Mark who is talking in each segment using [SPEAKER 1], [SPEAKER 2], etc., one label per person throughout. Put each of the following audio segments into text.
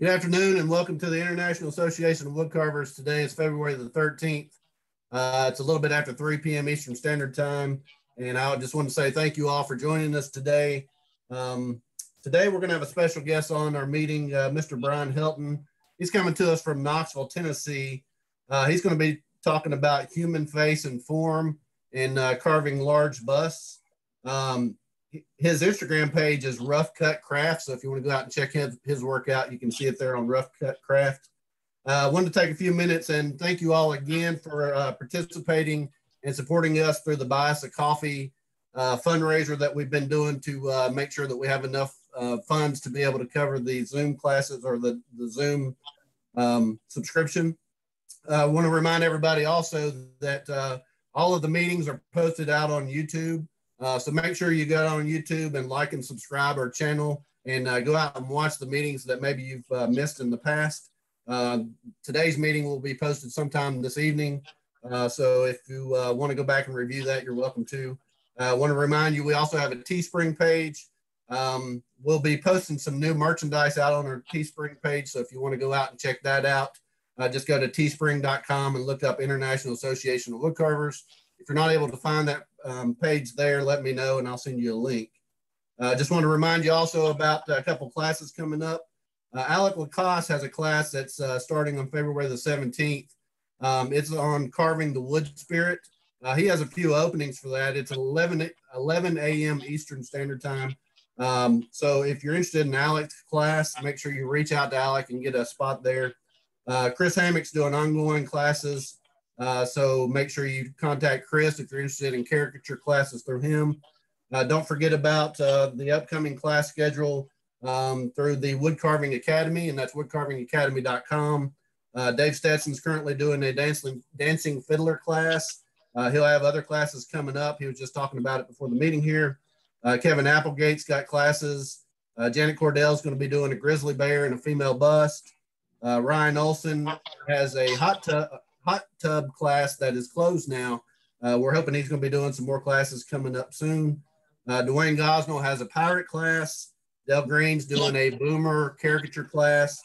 [SPEAKER 1] Good afternoon and welcome to the International Association of Woodcarvers. Today is February the 13th. Uh, it's a little bit after 3 p.m. Eastern Standard Time. And I just want to say thank you all for joining us today. Um, today we're going to have a special guest on our meeting, uh, Mr. Brian Melton. He's coming to us from Knoxville, Tennessee. Uh, he's going to be talking about human face and form and uh, carving large busts. Um, his Instagram page is Rough Cut Craft. So if you want to go out and check his, his work out, you can see it there on Rough Cut Craft. Uh, I uh, wanted to take a few minutes and thank you all again for uh, participating and supporting us through the Buy Us a Coffee uh, fundraiser that we've been doing to uh, make sure that we have enough uh, funds to be able to cover the Zoom classes or the, the Zoom um, subscription. I want to remind everybody also that all of the meetings are posted out on YouTube. Uh, so make sure you go on YouTube and like and subscribe our channel and uh, go out and watch the meetings that maybe you've uh, missed in the past. Uh, today's meeting will be posted sometime this evening. Uh, so if you uh, want to go back and review that, you're welcome to. I want to remind you, we also have a Teespring page. Um, we'll be posting some new merchandise out on our Teespring page. So if you want to go out and check that out, just go to teespring.com and look up International Association of Woodcarvers. If you're not able to find that um, page there, let me know and I'll send you a link. I uh, just want to remind you also about a couple classes coming up. Uh, Alec Lacasse has a class that's uh, starting on February the 17th. Um, it's on carving the wood spirit. Uh, he has a few openings for that. It's 11, 11 a.m. Eastern Standard Time. Um, so if you're interested in Alec's class, make sure you reach out to Alec and get a spot there. Uh, Chris Hammock's doing ongoing classes uh, so make sure you contact Chris if you're interested in caricature classes through him. Uh, don't forget about uh, the upcoming class schedule um, through the Wood Carving Academy, and that's woodcarvingacademy.com. Uh, Dave Stetson's currently doing a dancing, dancing fiddler class. Uh, he'll have other classes coming up. He was just talking about it before the meeting here. Kevin Applegate's got classes. Janet Cordell's going to be doing a grizzly bear and a female bust. Ryan Olson has a hot tub, hot tub class that is closed now. Uh, we're hoping he's going to be doing some more classes coming up soon. Uh, Dwayne Gosnell has a pirate class. Del Green's doing a boomer caricature class.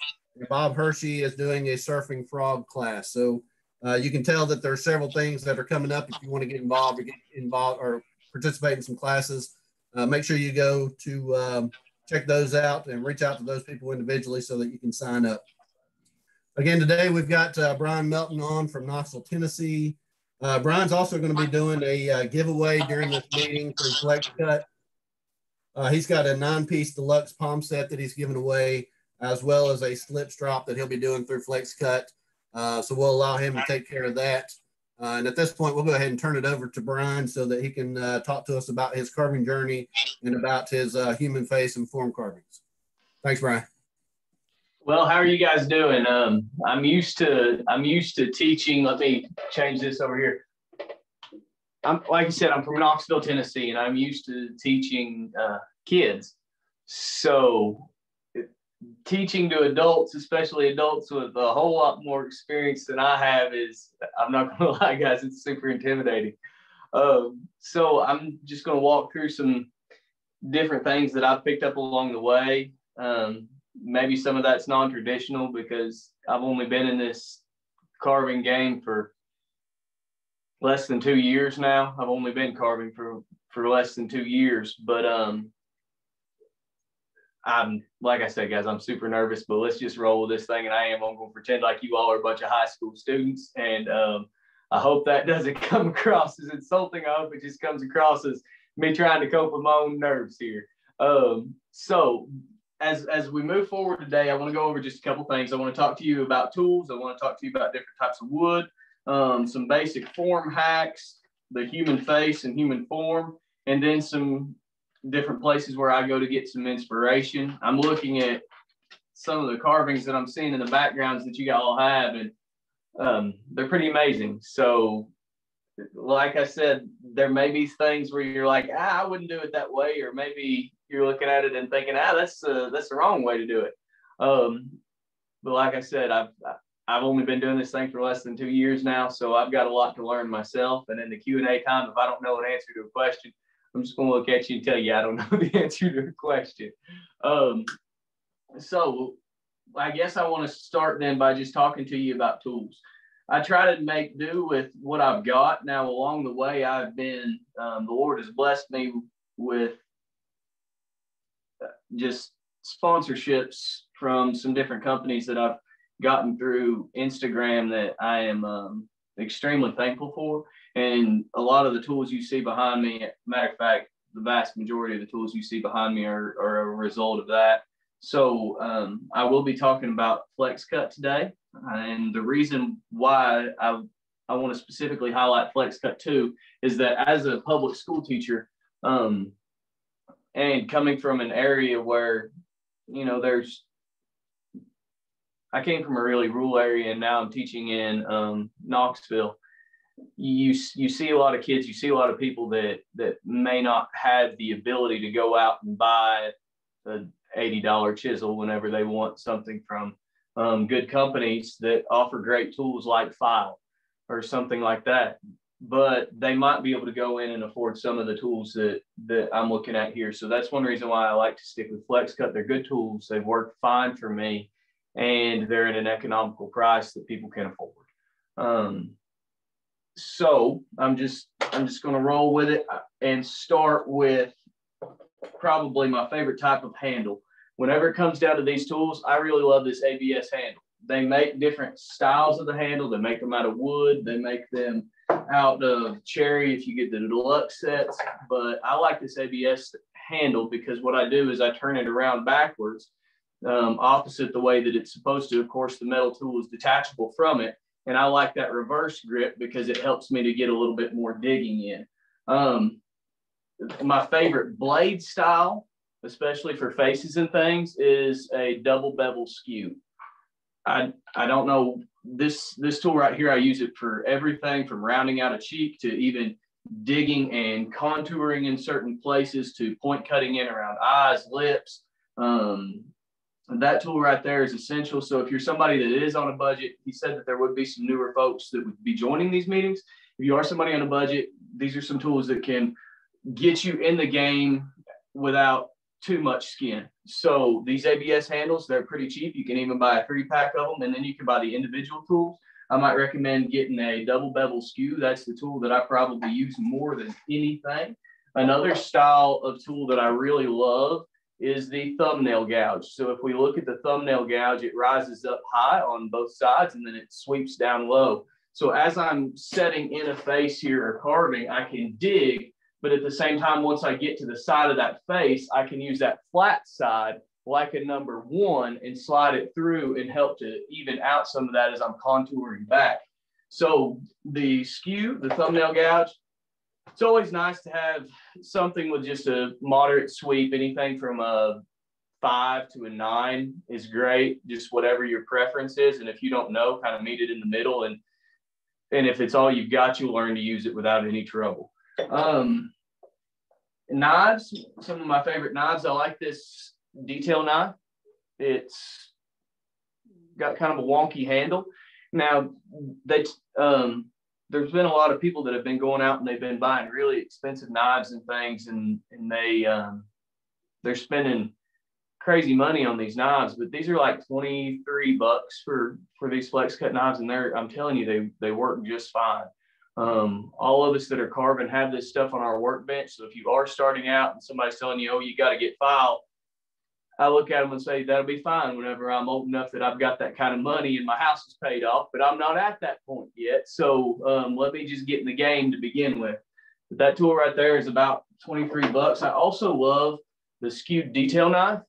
[SPEAKER 1] Bob Hershey is doing a surfing frog class. So uh, you can tell that there are several things that are coming up. If you want to get involved or get involved or participate in some classes, uh, make sure you go to um, check those out and reach out to those people individually so that you can sign up. Again, today we've got uh, Brian Melton on from Knoxville, Tennessee. Uh, Brian's also going to be doing a uh, giveaway during this meeting for Flex Cut. Uh, he's got a nine-piece deluxe palm set that he's giving away, as well as a slip strop that he'll be doing through Flex Cut. Uh, so we'll allow him to take care of that. Uh, and at this point, we'll go ahead and turn it over to Brian so that he can talk to us about his carving journey and about his human face and form carvings. Thanks, Brian.
[SPEAKER 2] Well, how are you guys doing? Um, I'm used to I'm used to teaching. Let me change this over here. I'm like I said, I'm from Knoxville, Tennessee, and I'm used to teaching uh, kids. So teaching to adults, especially adults with a whole lot more experience than I have, is I'm not to lie, guys, it's super intimidating. Um, so I'm just going to walk through some different things that I've picked up along the way. Um, maybe some of that's non-traditional because I've only been in this carving game for less than two years now. I've only been carving for for less than two years, but um, I'm like I said, guys, I'm super nervous, but let's just roll with this thing. And I am. I'm going to pretend like you all are a bunch of high school students, and um, I hope that doesn't come across as insulting. I hope it just comes across as me trying to cope with my own nerves here. Um, so as as we move forward today, I want to go over just a couple things. I want to talk to you about tools. I want to talk to you about different types of wood, um, some basic form hacks, the human face and human form, and then some different places where I go to get some inspiration. I'm looking at some of the carvings that I'm seeing in the backgrounds that you all have, and um, they're pretty amazing. So, like I said, there may be things where you're like, ah, I wouldn't do it that way, or maybe you're looking at it and thinking, ah, that's uh, that's the wrong way to do it. Um, but like I said, I've I've only been doing this thing for less than two years now, so I've got a lot to learn myself. And in the Q and A time, if I don't know an answer to a question, I'm just going to look at you and tell you I don't know the answer to a question. Um, so I guess I want to start then by just talking to you about tools. I try to make do with what I've got. Now, along the way, I've been, um, the Lord has blessed me with just sponsorships from some different companies that I've gotten through Instagram that I am um, extremely thankful for. And a lot of the tools you see behind me, matter of fact, the vast majority of the tools you see behind me are, are a result of that. So um, I will be talking about FlexCut today. And the reason why I, I want to specifically highlight FlexCut 2 is that as a public school teacher, um, and coming from an area where, you know, there's, I came from a really rural area and now I'm teaching in um, Knoxville. You, you see a lot of kids, you see a lot of people that, that may not have the ability to go out and buy a $80 chisel whenever they want something from um, good companies that offer great tools like Pfeil or something like that. But they might be able to go in and afford some of the tools that that I'm looking at here. So that's one reason why I like to stick with FlexCut. They're good tools. They've worked fine for me, and they're at an economical price that people can afford. Um, so I'm just I'm just going to roll with it and start with probably my favorite type of handle. Whenever it comes down to these tools, I really love this ABS handle. They make different styles of the handle. They make them out of wood. They make them out of cherry if you get the deluxe sets. But I like this ABS handle because what I do is I turn it around backwards, um, opposite the way that it's supposed to. Of course, the metal tool is detachable from it. And I like that reverse grip because it helps me to get a little bit more digging in. Um, my favorite blade style, especially for faces and things, is a double bevel skew. I I don't know this this tool right here. I use it for everything from rounding out a cheek to even digging and contouring in certain places to point cutting in around eyes, lips. Um, that tool right there is essential. So if you're somebody that is on a budget, he said that there would be some newer folks that would be joining these meetings. If you are somebody on a budget, these are some tools that can get you in the game without too much skin. So these ABS handles, they're pretty cheap. You can even buy a three pack of them and then you can buy the individual tools. I might recommend getting a double bevel skew. That's the tool that I probably use more than anything. Another style of tool that I really love is the thumbnail gouge. So if we look at the thumbnail gouge, it rises up high on both sides and then it sweeps down low. So as I'm setting in a face here or carving, I can dig but at the same time, once I get to the side of that face, I can use that flat side like a number one and slide it through and help to even out some of that as I'm contouring back. So the skew, the thumbnail gouge, it's always nice to have something with just a moderate sweep. Anything from a five to a nine is great, just whatever your preference is. And if you don't know, kind of meet it in the middle. And and if it's all you've got, you'll learn to use it without any trouble. Um, knives, some of my favorite knives. I like this detail knife. It's got kind of a wonky handle. Now, they, um, there's been a lot of people that have been going out and they've been buying really expensive knives and things, and and they um, they're spending crazy money on these knives. But these are like 23 bucks for for these flex cut knives, and they're I'm telling you they they work just fine. Um, all of us that are carving have this stuff on our workbench. So if you are starting out and somebody's telling you, oh, you got to get Pfeil, I look at them and say, that'll be fine whenever I'm old enough that I've got that kind of money and my house is paid off, but I'm not at that point yet. So um, let me just get in the game to begin with. But that tool right there is about 23 bucks. I also love the skewed detail knife.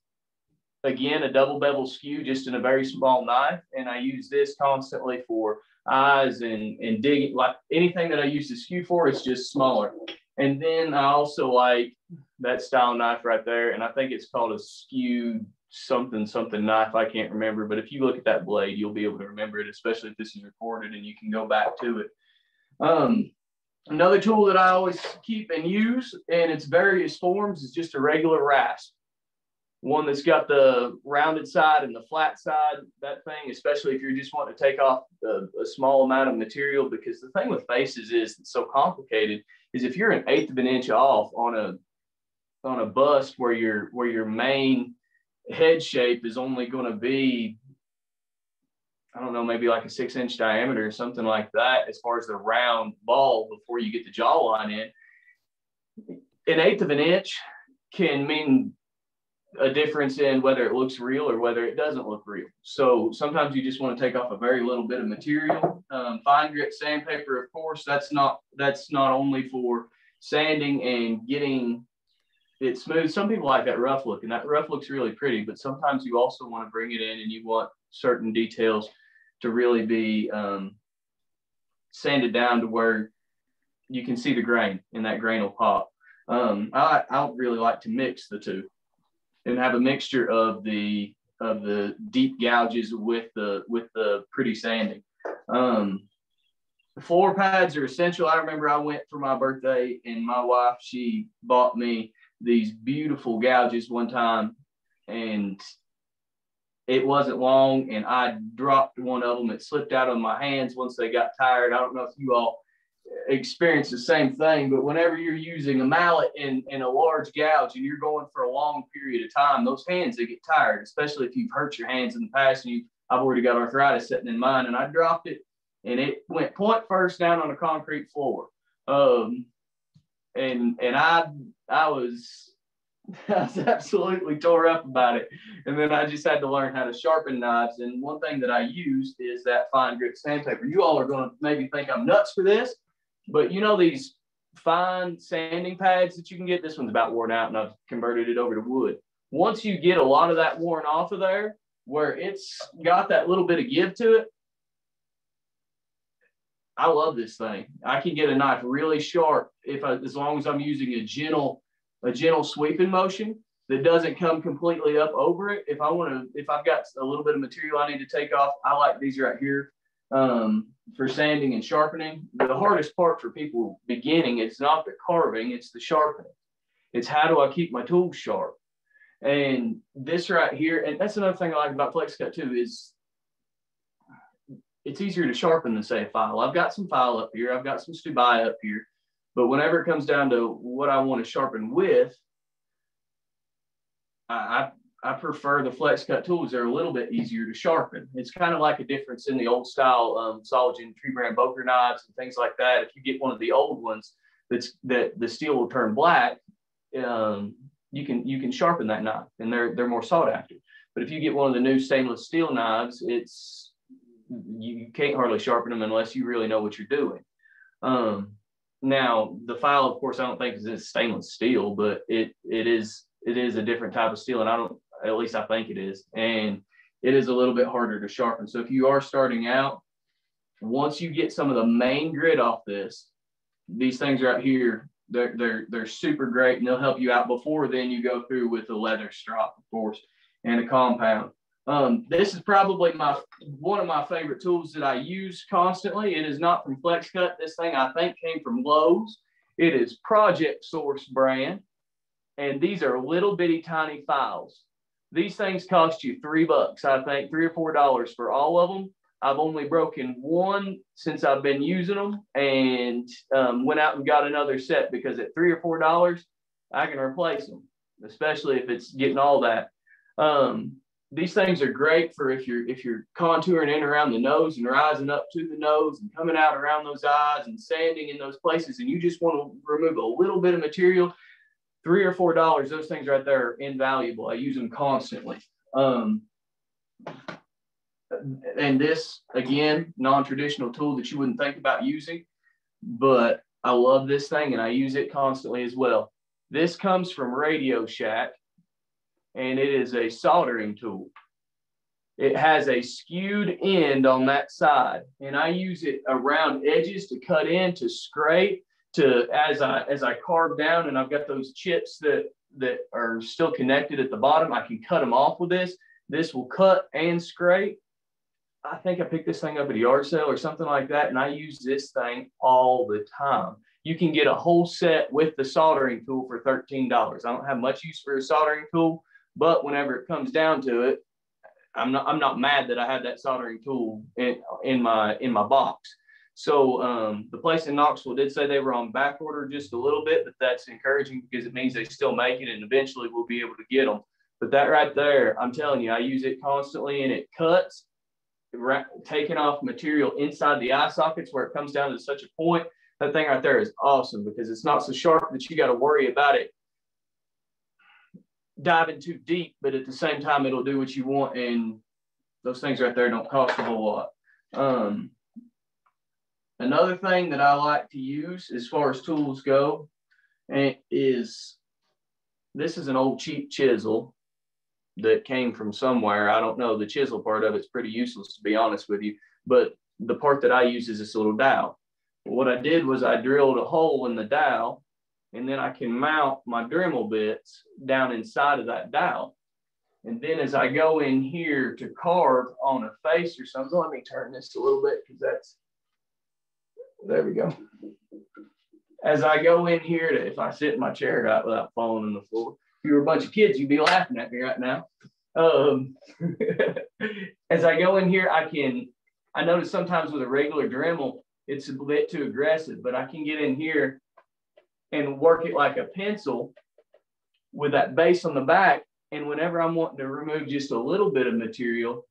[SPEAKER 2] Again, a double bevel skew, just in a very small knife. And I use this constantly for eyes and, and digging, like anything that I use the skew for is just smaller. And then I also like that style knife right there. And I think it's called a skew something, something knife. I can't remember, but if you look at that blade, you'll be able to remember it, especially if this is recorded and you can go back to it. Um, another tool that I always keep and use in its various forms is just a regular rasp one that's got the rounded side and the flat side, that thing, especially if you're just wanting to take off a, a, small amount of material, because the thing with faces is it's so complicated, is if you're an eighth of an inch off on a on a bust where your where your main head shape is only going to be I don't know, maybe like a six inch diameter or something like that, as far as the round ball before you get the jaw line in. An eighth of an inch can mean a difference in whether it looks real or whether it doesn't look real. So sometimes you just want to take off a very little bit of material. Um, fine grit sandpaper, of course, that's not that's not only for sanding and getting it smooth. Some people like that rough look, and that rough looks really pretty. But sometimes you also want to bring it in, and you want certain details to really be um, sanded down to where you can see the grain, and that grain will pop. Um, I, I don't really like to mix the two and have a mixture of the of the deep gouges with the with the pretty sanding. Um, floor pads are essential. I remember I went for my birthday and my wife she bought me these beautiful gouges one time, and it wasn't long, and I dropped one of them. It slipped out of my hands once they got tired. I don't know if you all experience the same thing, but whenever you're using a mallet in, in a large gouge and you're going for a long period of time, those hands they get tired, especially if you've hurt your hands in the past and you I've already got arthritis sitting in mine and I dropped it and it went point first down on a concrete floor. Um, and and I I was I was absolutely tore up about it. And then I just had to learn how to sharpen knives. And one thing that I used is that fine grit sandpaper. You all are going to maybe think I'm nuts for this, but you know these fine sanding pads that you can get. This one's about worn out, and I've converted it over to wood. Once you get a lot of that worn off of there, where it's got that little bit of give to it, I love this thing. I can get a knife really sharp if I, as long as I'm using a gentle, a gentle sweeping motion that doesn't come completely up over it. If I want to, if I've got a little bit of material I need to take off, I like these right here um, for sanding and sharpening. The hardest part for people beginning, it's not the carving, it's the sharpening. It's how do I keep my tools sharp? And this right here, and that's another thing I like about FlexCut too, is it's easier to sharpen than say a Pfeil. I've got some Pfeil up here, I've got some Stubai up here, but whenever it comes down to what I want to sharpen with, I, I prefer the flex cut tools. They're a little bit easier to sharpen. It's kind of like a difference in the old style um, Solingen tree brand Boker knives and things like that. If you get one of the old ones that's that the steel will turn black, um, you can you can sharpen that knife and they're they're more sought after. But if you get one of the new stainless steel knives, it's you can't hardly sharpen them unless you really know what you're doing. Um, now the Pfeil, of course, I don't think is stainless steel, but it it is it is a different type of steel, and I don't at least I think it is. And it is a little bit harder to sharpen. So if you are starting out, once you get some of the main grit off this, these things right here, they're, they're, they're super great and they'll help you out before then you go through with the leather strop, of course, and a compound. Um, this is probably my one of my favorite tools that I use constantly. It is not from FlexCut. This thing I think came from Lowe's. It is Project Source brand, and these are little bitty tiny files. These things cost you three bucks, I think, three or four dollars for all of them. I've only broken one since I've been using them and um, went out and got another set because at three or four dollars, I can replace them, especially if it's getting all that. Um, these things are great for if you're if you're contouring in around the nose and rising up to the nose and coming out around those eyes and sanding in those places and you just want to remove a little bit of material three or four dollars, those things right there are invaluable. I use them constantly. Um, and this again, non-traditional tool that you wouldn't think about using, but I love this thing and I use it constantly as well. This comes from Radio Shack and it is a soldering tool. It has a skewed end on that side and I use it around edges to cut in, to scrape, to as I as I carve down and I've got those chips that that are still connected at the bottom, I can cut them off with this. This will cut and scrape. I think I picked this thing up at a yard sale or something like that, and I use this thing all the time. You can get a whole set with the soldering tool for $13. I don't have much use for a soldering tool, but whenever it comes down to it, I'm not I'm not mad that I have that soldering tool in, in my in my box. So um, the place in Knoxville did say they were on back order just a little bit, but that's encouraging because it means they still make it and eventually we'll be able to get them. But that right there, I'm telling you, I use it constantly and it cuts taking off material inside the eye sockets where it comes down to such a point. That thing right there is awesome because it's not so sharp that you got to worry about it diving too deep, but at the same time, it'll do what you want. And those things right there don't cost a whole lot. Um, another thing that I like to use as far as tools go is this is an old cheap chisel that came from somewhere. I don't know. The chisel part of it's pretty useless, to be honest with you. But the part that I use is this little dowel. What I did was I drilled a hole in the dowel, and then I can mount my Dremel bits down inside of that dowel. And then as I go in here to carve on a face or something, let me turn this a little bit because that's, there we go. As I go in here to, if I sit in my chair right without falling on the floor, if you were a bunch of kids, you'd be laughing at me right now. Um, as I go in here, I can, I notice sometimes with a regular Dremel, it's a bit too aggressive, but I can get in here and work it like a pencil with that base on the back and whenever I'm wanting to remove just a little bit of material,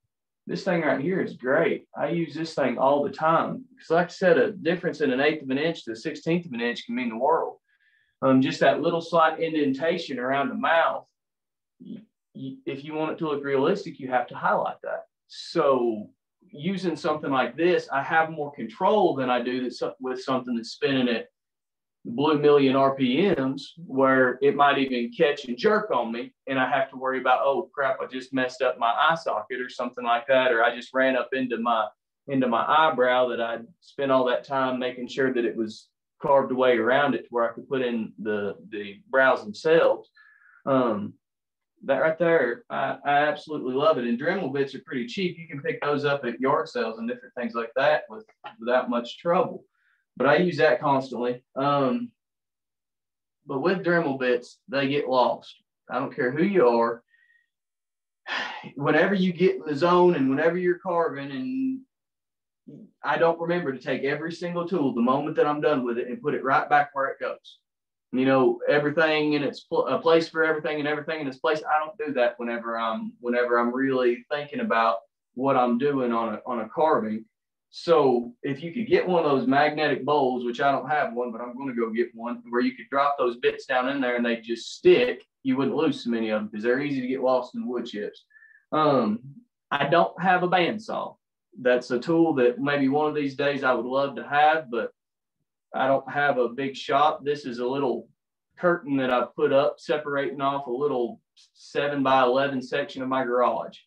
[SPEAKER 2] this thing right here is great. I use this thing all the time. Because like I said, a difference in an eighth of an inch to a 16th of an inch can mean the world. Um, just that little slight indentation around the mouth, if you want it to look realistic, you have to highlight that. So using something like this, I have more control than I do with something that's spinning at blue million RPMs where it might even catch and jerk on me. And I have to worry about, oh crap, I just messed up my eye socket or something like that. Or I just ran up into my into my eyebrow that I spent all that time making sure that it was carved away around it to where I could put in the the brows themselves. Um, that right there, I, I absolutely love it. And Dremel bits are pretty cheap. You can pick those up at yard sales and different things like that with without much trouble but I use that constantly. Um, but with Dremel bits, they get lost. I don't care who you are. Whenever you get in the zone and whenever you're carving, and I don't remember to take every single tool the moment that I'm done with it and put it right back where it goes. You know, everything in its pl- a place for everything and everything in its place. I don't do that whenever I'm whenever I'm really thinking about what I'm doing on a on a carving. So if you could get one of those magnetic bowls, which I don't have one, but I'm going to go get one where you could drop those bits down in there and they just stick, you wouldn't lose so many of them because they're easy to get lost in wood chips. Um, I don't have a bandsaw. That's a tool that maybe one of these days I would love to have, but I don't have a big shop. This is a little curtain that I put up separating off a little seven by 11 section of my garage.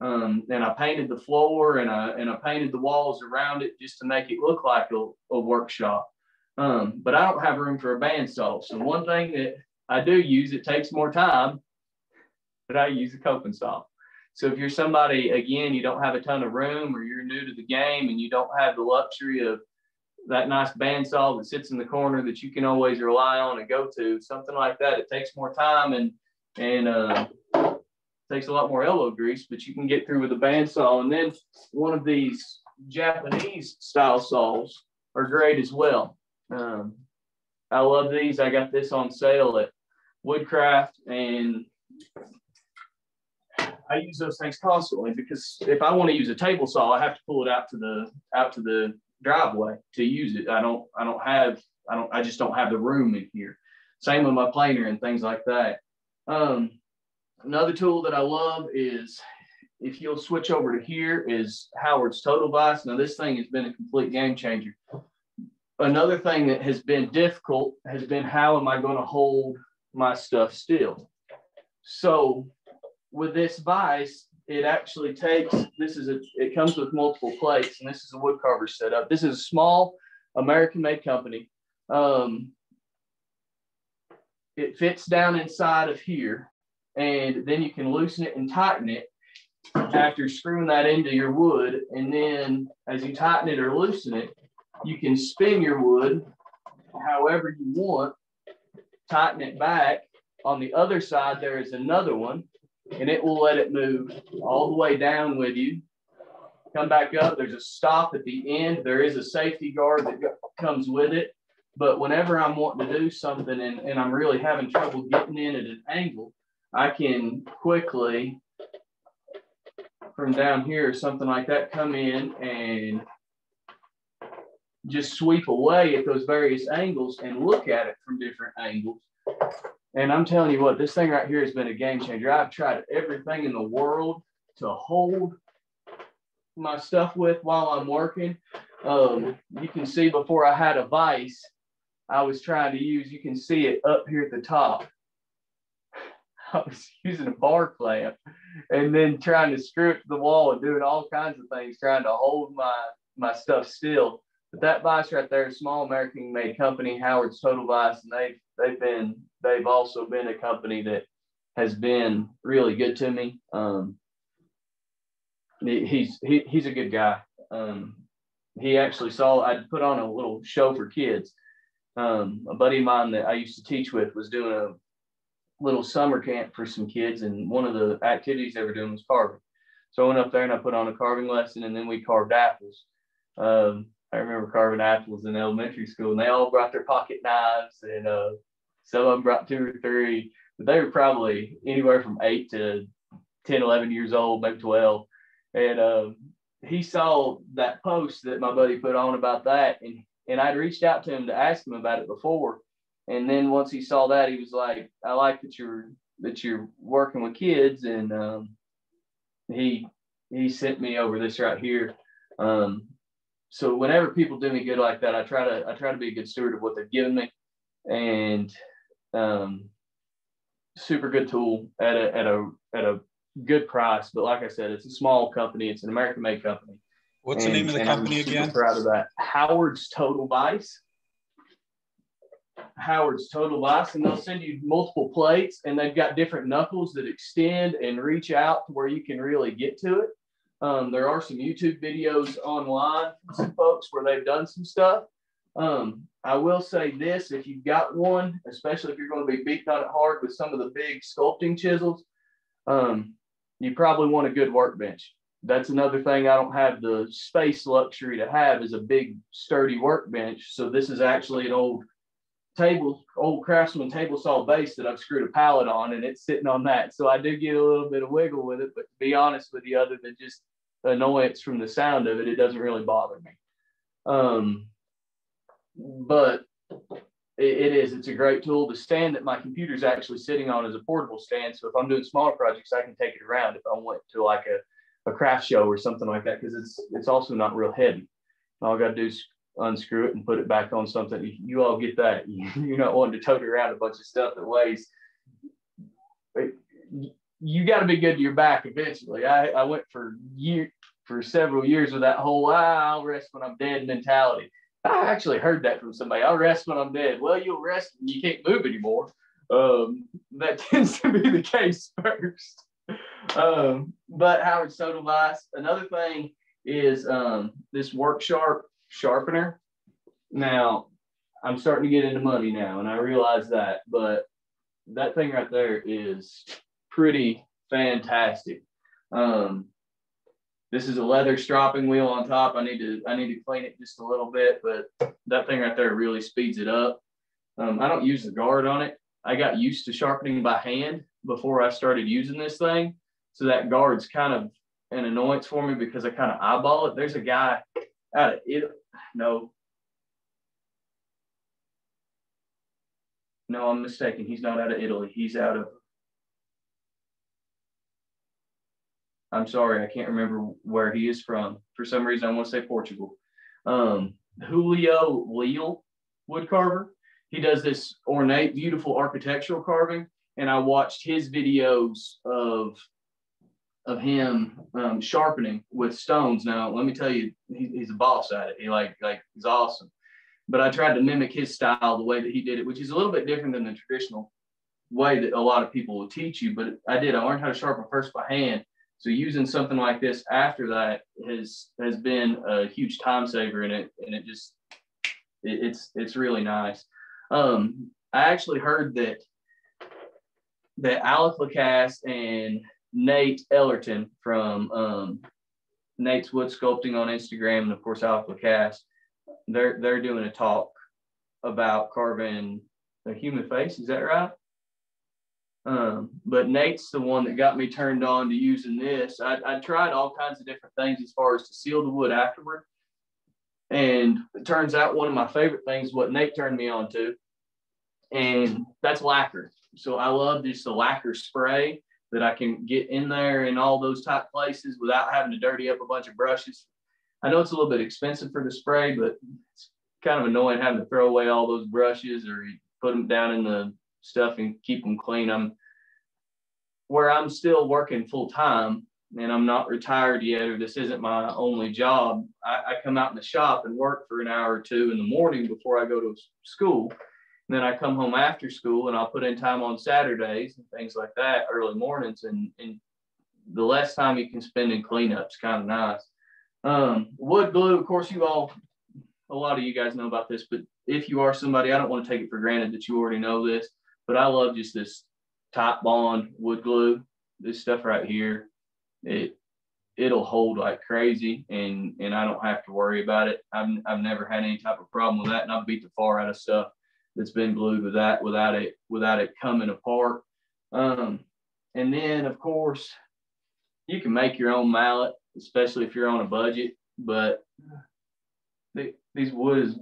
[SPEAKER 2] Um, and I painted the floor and I, and I painted the walls around it just to make it look like a, a workshop. Um, but I don't have room for a bandsaw. So one thing that I do use, it takes more time, but I use a coping saw. So if you're somebody, again, you don't have a ton of room or you're new to the game and you don't have the luxury of that nice bandsaw that sits in the corner that you can always rely on and go to, something like that, it takes more time and, and, uh, takes a lot more elbow grease, but you can get through with a bandsaw. And then one of these Japanese style saws are great as well. Um, I love these. I got this on sale at Woodcraft, and I use those things constantly because if I want to use a table saw, I have to pull it out to the out to the driveway to use it. I don't I don't have I don't I just don't have the room in here. Same with my planer and things like that. Um, Another tool that I love is if you'll switch over to here is Howard's Total Vise. Now this thing has been a complete game changer. Another thing that has been difficult has been how am I going to hold my stuff still? So with this vise, it actually takes, this is a, it comes with multiple plates and this is a wood carver setup. This is a small American made company. Um, it fits down inside of here and then you can loosen it and tighten it after screwing that into your wood. And then as you tighten it or loosen it, you can spin your wood however you want, tighten it back. On the other side, there is another one, and it will let it move all the way down with you. Come back up. There's a stop at the end. There is a safety guard that comes with it. But whenever I'm wanting to do something and, and I'm really having trouble getting in at an angle, I can quickly from down here or something like that come in and just sweep away at those various angles and look at it from different angles. And I'm telling you what, this thing right here has been a game changer. I've tried everything in the world to hold my stuff with while I'm working. Um, you can see before I had a vise, I was trying to use, you can see it up here at the top. I was using a bar clamp and then trying to screw it to the wall and doing all kinds of things, trying to hold my my stuff still. But that vise right there, small American made company, Howard's Total Vise, and they've they've been they've also been a company that has been really good to me. Um, he's he, he's a good guy. Um, he actually saw I put on a little show for kids. Um, a buddy of mine that I used to teach with was doing a little summer camp for some kids, and one of the activities they were doing was carving. So I went up there and I put on a carving lesson, and then we carved apples. Um, I remember carving apples in elementary school, and they all brought their pocket knives, and uh, some of them brought two or three, but they were probably anywhere from eight to 10, 11 years old, maybe 12. And uh, he saw that post that my buddy put on about that, and and I'd reached out to him to ask him about it before, and then once he saw that, he was like, "I like that you're that you're working with kids," and um, he he sent me over this right here. Um, so whenever people do me good like that, I try to I try to be a good steward of what they've given me, and um, super good tool at a at a at a good price. But like I said, it's a small company. It's an American made company.
[SPEAKER 3] What's and, the name of the company
[SPEAKER 2] I'm
[SPEAKER 3] again?
[SPEAKER 2] Proud of that. Howard's Total Vise. Howard's Total Vise, and they'll send you multiple plates, and they've got different knuckles that extend and reach out to where you can really get to it. Um, there are some YouTube videos online from some folks where they've done some stuff. Um, I will say this: if you've got one, especially if you're going to be beating on it hard with some of the big sculpting chisels, um, you probably want a good workbench. That's another thing I don't have the space luxury to have is a big sturdy workbench. So this is actually an old table, old craftsman table saw base that I've screwed a pallet on and it's sitting on that. So I do get a little bit of wiggle with it, but to be honest with you, other than just annoyance from the sound of it, it doesn't really bother me. Um, but it, is, it's a great tool. The stand that my computer is actually sitting on is a portable stand. So if I'm doing smaller projects, I can take it around if I went to like a, a craft show or something like that, because it's, it's also not real heavy. All I got to do is unscrew it and put it back on something. You, all get that. You're not wanting to tote around a bunch of stuff that weighs. You got to be good to your back eventually. I, I went for year for several years with that whole ah, I'll rest when I'm dead mentality. I actually heard that from somebody. I'll rest when I'm dead. Well, you'll rest when you can't move anymore. Um, that tends to be the case first. Um, but Howard Vise. Another thing is um, this Work Sharp sharpener. Now, I'm starting to get into money now, and I realize that, but that thing right there is pretty fantastic. Um, this is a leather stropping wheel on top. I need to I need to clean it just a little bit, but that thing right there really speeds it up. Um, I don't use the guard on it. I got used to sharpening by hand before I started using this thing. So that guard's kind of an annoyance for me because I kind of eyeball it. There's a guy of it. No. No, I'm mistaken. He's not out of Italy. He's out of. I'm sorry, I can't remember where he is from. For some reason, I want to say Portugal. Um, Julio Leal wood carver. He does this ornate, beautiful architectural carving. And I watched his videos of of him um, sharpening with stones. Now, let me tell you, he, he's a boss at it. He like like he's awesome. But I tried to mimic his style, the way that he did it, which is a little bit different than the traditional way that a lot of people will teach you. But I did. I learned how to sharpen first by hand. So using something like this after that has has been a huge time saver in it, and it just it, it's it's really nice. Um, I actually heard that that Alec Lacasse and Nate Ellerton from um, Nate's Wood Sculpting on Instagram, and of course Alec Lacasse. They're they're doing a talk about carving a human face. Is that right? Um, but Nate's the one that got me turned on to using this. I, I tried all kinds of different things as far as to seal the wood afterward. And it turns out one of my favorite things, what Nate turned me on to, and that's lacquer. So I love just the lacquer spray that I can get in there in all those type places without having to dirty up a bunch of brushes. I know it's a little bit expensive for the spray, but it's kind of annoying having to throw away all those brushes or put them down in the stuff and keep them clean. I'm where I'm still working full time and I'm not retired yet, or this isn't my only job. I, I, come out in the shop and work for an hour or two in the morning before I go to school. And then I come home after school and I'll put in time on Saturdays and things like that, early mornings. And, and the less time you can spend in cleanups, kind of nice. Um, wood glue, of course, you all, a lot of you guys know about this, but if you are somebody, I don't want to take it for granted that you already know this, but I love just this top bond wood glue, this stuff right here, it it'll hold like crazy and and I don't have to worry about it. I've I've never had any type of problem with that and I've beat the far out of stuff that's been glued with that without it without it coming apart. Um, and then of course you can make your own mallet, especially if you're on a budget, but the, these wood is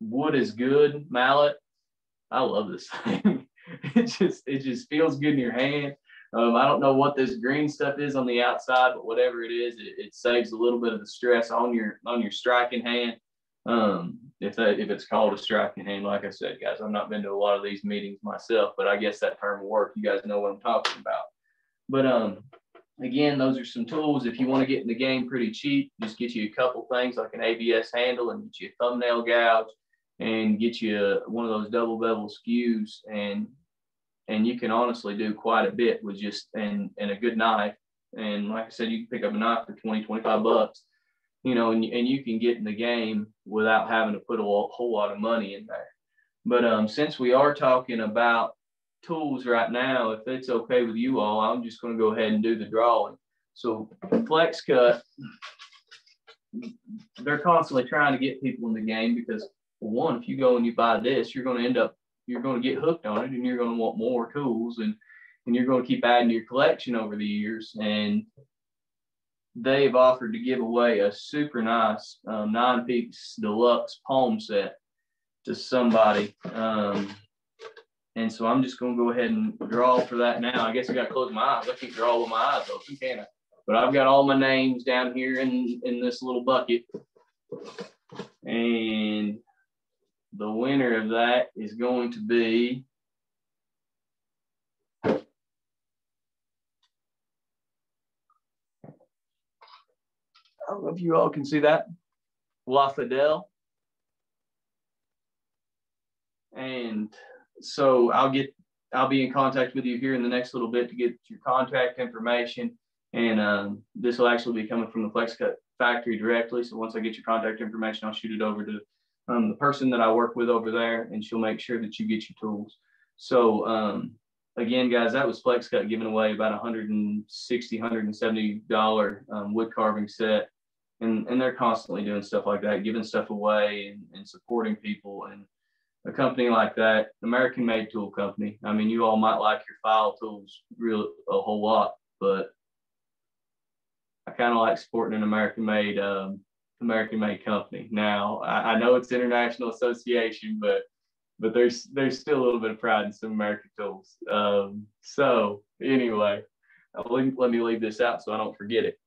[SPEAKER 2] wood is good mallet. I love this thing. it just it just feels good in your hand. Um, I don't know what this green stuff is on the outside, but whatever it is, it, it saves a little bit of the stress on your on your striking hand. Um, if that if it's called a striking hand, like I said, guys, I've not been to a lot of these meetings myself, but I guess that term will work. You guys know what I'm talking about. But um, again, those are some tools. If you want to get in the game pretty cheap, just get you a couple things like an ABS handle and get you a thumbnail gouge and get you a, one of those double bevel skews and and you can honestly do quite a bit with just and and a good knife and like i said you can pick up a knife for 20 25 bucks you know and, and you can get in the game without having to put a whole lot of money in there. But um, since we are talking about tools right now if it's okay with you all i'm just going to go ahead and do the drawing. So flex cut they're constantly trying to get people in the game because one if you go and you buy this you're going to end up you're going to get hooked on it and you're going to want more tools and and you're going to keep adding to your collection over the years. And they've offered to give away a super nice um, nine piece deluxe palm set to somebody. Um, and so i'm just going to go ahead and draw for that now. I guess i got to close my eyes. I can't draw with my eyes open can i? But i've got all my names down here in in this little bucket. And the winner of that is going to be don't know if you all can see that. La Fidel. And so I'll get, I'll be in contact with you here in the next little bit to get your contact information. And um, this will actually be coming from the FlexCut factory directly. So once I get your contact information, I'll shoot it over to um, the person that I work with over there, and she'll make sure that you get your tools. So um, again, guys, that was FlexCut giving away about 160, 170 dollar um, wood carving set, and and they're constantly doing stuff like that, giving stuff away and, and supporting people. And a company like that, American Made Tool Company. I mean, you all might like your Pfeil tools real a whole lot, but I kind of like supporting an American made um, American made company. Now I, I, know it's international association, but but there's there's still a little bit of pride in some American tools. Um, so anyway, let, let me leave this out so I don't forget it.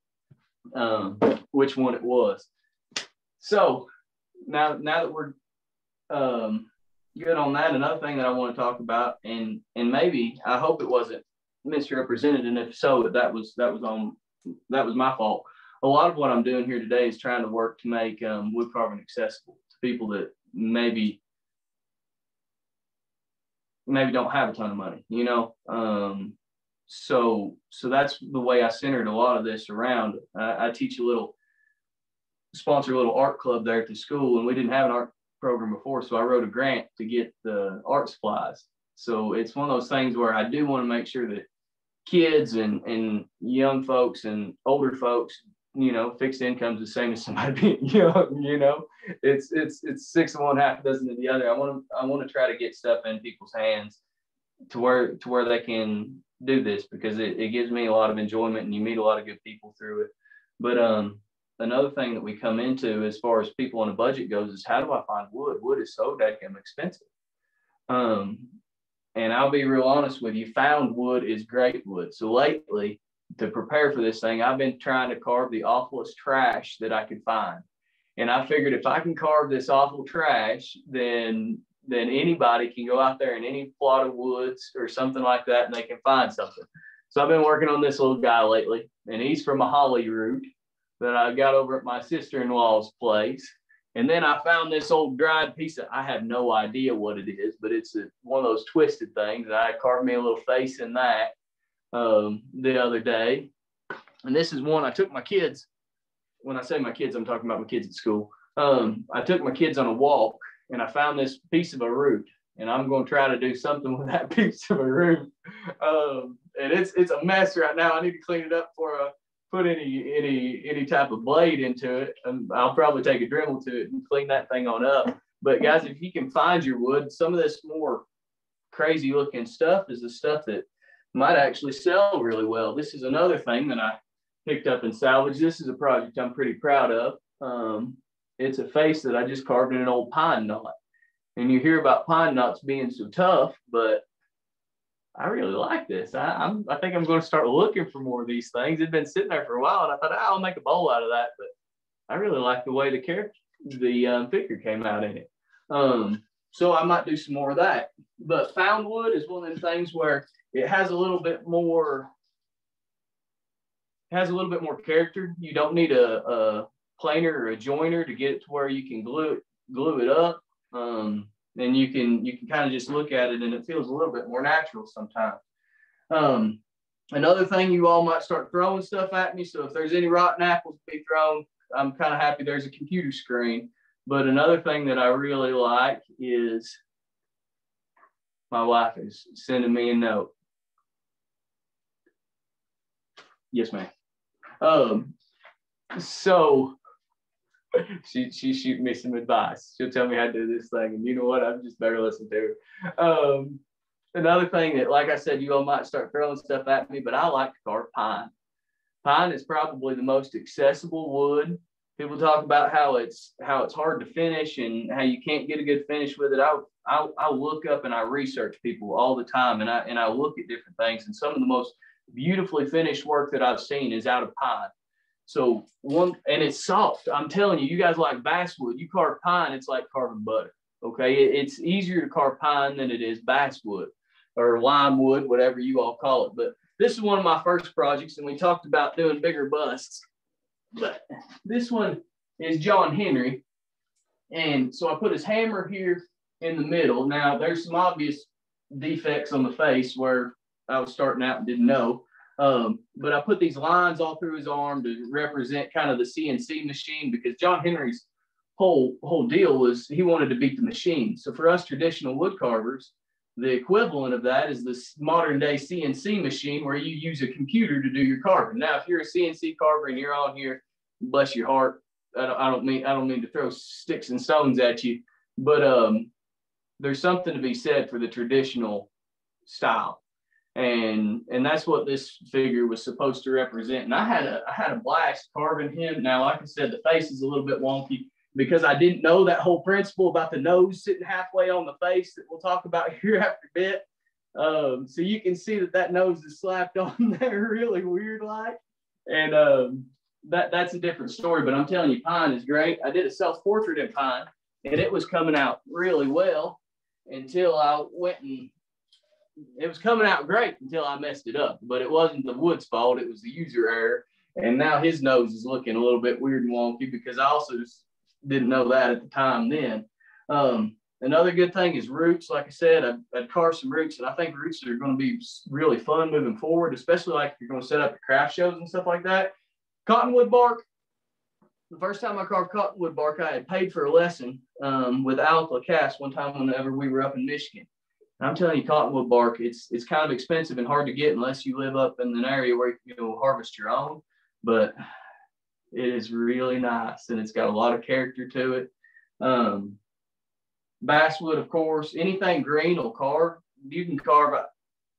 [SPEAKER 2] Um, which one it was. So now now that we're um, good on that, another thing that I want to talk about, and and maybe I hope it wasn't misrepresented, and if so, that was that was on that was my fault a lot of what I'm doing here today is trying to work to make um, wood carving accessible to people that maybe maybe don't have a ton of money, you know. Um, so so that's the way I centered a lot of this around. I, I teach a little sponsor a little art club there at the school, and we didn't have an art program before, so I wrote a grant to get the art supplies. So it's one of those things where I do want to make sure that kids and and young folks and older folks you know, fixed income's the same as somebody being young, you know, it's, it's, it's six of one, half dozen of the other. I want to, I want to try to get stuff in people's hands to where to where they can do this because it, it gives me a lot of enjoyment and you meet a lot of good people through it. But um, another thing that we come into as far as people on a budget goes is how do I find wood? Wood is so damn expensive. Um, and I'll be real honest with you, found wood is great wood. So lately, to prepare for this thing, I've been trying to carve the awfulest trash that I could find. And I figured if I can carve this awful trash, then then anybody can go out there in any plot of woods or something like that and they can find something. So I've been working on this little guy lately, and he's from a holly root that I got over at my sister-in-law's place. And then I found this old dried piece of, I have no idea what it is, but it's a, one of those twisted things. And I carved me a little face in that um, the other day. And this is one I took my kids. When I say my kids, I'm talking about my kids at school. Um, I took my kids on a walk and I found this piece of a root. And I'm going to try to do something with that piece of a root. Um, and it's it's a mess right now. I need to clean it up before I put any any any type of blade into it. And I'll probably take a Dremel to it and clean that thing on up. But guys, if you can find your wood, some of this more crazy looking stuff is the stuff that might actually sell really well. This is another thing that I picked up and salvaged. This is a project I'm pretty proud of. Um, it's a face that I just carved in an old pine knot. And you hear about pine knots being so tough, but I really like this. I, I'm, I think I'm going to start looking for more of these things. It'd been sitting there for a while, and I thought oh, I'll make a bowl out of that. But I really like the way the character, the um, figure came out in it. Um, so I might do some more of that. But found wood is one of the things where it has a little bit more has a little bit more character. You don't need a, a planer or a joiner to get it to where you can glue it glue it up. Um, and you can you can kind of just look at it and it feels a little bit more natural sometimes. Um, another thing you all might start throwing stuff at me. So if there's any rotten apples to be thrown, I'm kind of happy there's a computer screen. But another thing that I really like is my wife is sending me a note. Yes, ma'am. Um, so she she shoot me some advice. She'll tell me how to do this thing, and you know what? I'm just better listen to her. Um, another thing that, like I said, you all might start throwing stuff at me, but I like to carve pine. Pine is probably the most accessible wood. People talk about how it's how it's hard to finish and how you can't get a good finish with it. I I, I look up and I research people all the time, and I and I look at different things. And some of the most beautifully finished work that I've seen is out of pine. So one, and it's soft. I'm telling you, you guys like basswood. You carve pine, it's like carving butter. Okay, it, it's easier to carve pine than it is basswood or lime wood, whatever you all call it. But this is one of my first projects, and we talked about doing bigger busts. But this one is John Henry, and so I put his hammer here in the middle. Now there's some obvious defects on the face where I was starting out and didn't know. Um, but I put these lines all through his arm to represent kind of the CNC machine because John Henry's whole whole deal was he wanted to beat the machine. So for us traditional wood carvers, the equivalent of that is this modern day CNC machine where you use a computer to do your carving. Now, if you're a CNC carver and you're on here, bless your heart, I don't, I don't mean I don't mean to throw sticks and stones at you, but um, there's something to be said for the traditional style and and that's what this figure was supposed to represent. And I had a I had a blast carving him. Now, like I said, the face is a little bit wonky because I didn't know that whole principle about the nose sitting halfway on the face that we'll talk about here after a bit. Um, so you can see that that nose is slapped on there really weird like, and um, that that's a different story. But I'm telling you, pine is great. I did a self portrait in pine, and it was coming out really well until I went and it was coming out great until I messed it up. But it wasn't the wood's fault; it was the user error. And now his nose is looking a little bit weird and wonky because I also didn't know that at the time. Then um, another good thing is roots. Like I said, I'd, I'd carve some roots, and I think roots are going to be really fun moving forward, especially like if you're going to set up craft shows and stuff like that. Cottonwood bark. The first time I carved cottonwood bark, I had paid for a lesson um, with Alec Lacasse one time whenever we were up in Michigan. I'm telling you, cottonwood bark, it's it's kind of expensive and hard to get unless you live up in an area where you know harvest your own. But it is really nice and it's got a lot of character to it. Um, basswood, of course, anything green will carve. you can carve.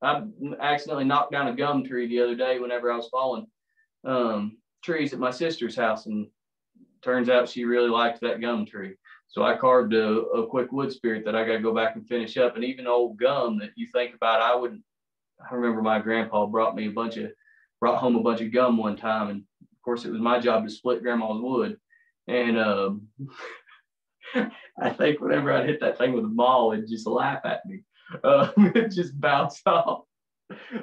[SPEAKER 2] I accidentally knocked down a gum tree the other day whenever I was falling um, trees at my sister's house, and turns out she really liked that gum tree. So I carved a, a quick wood spirit that I got to go back and finish up. And even old gum that you think about, I wouldn't, I remember my grandpa brought me a bunch of, brought home a bunch of gum one time, and of course it was my job to split grandma's wood. And um, I think whenever I'd hit that thing with a ball, it'd just laugh at me. Uh, it just bounced off.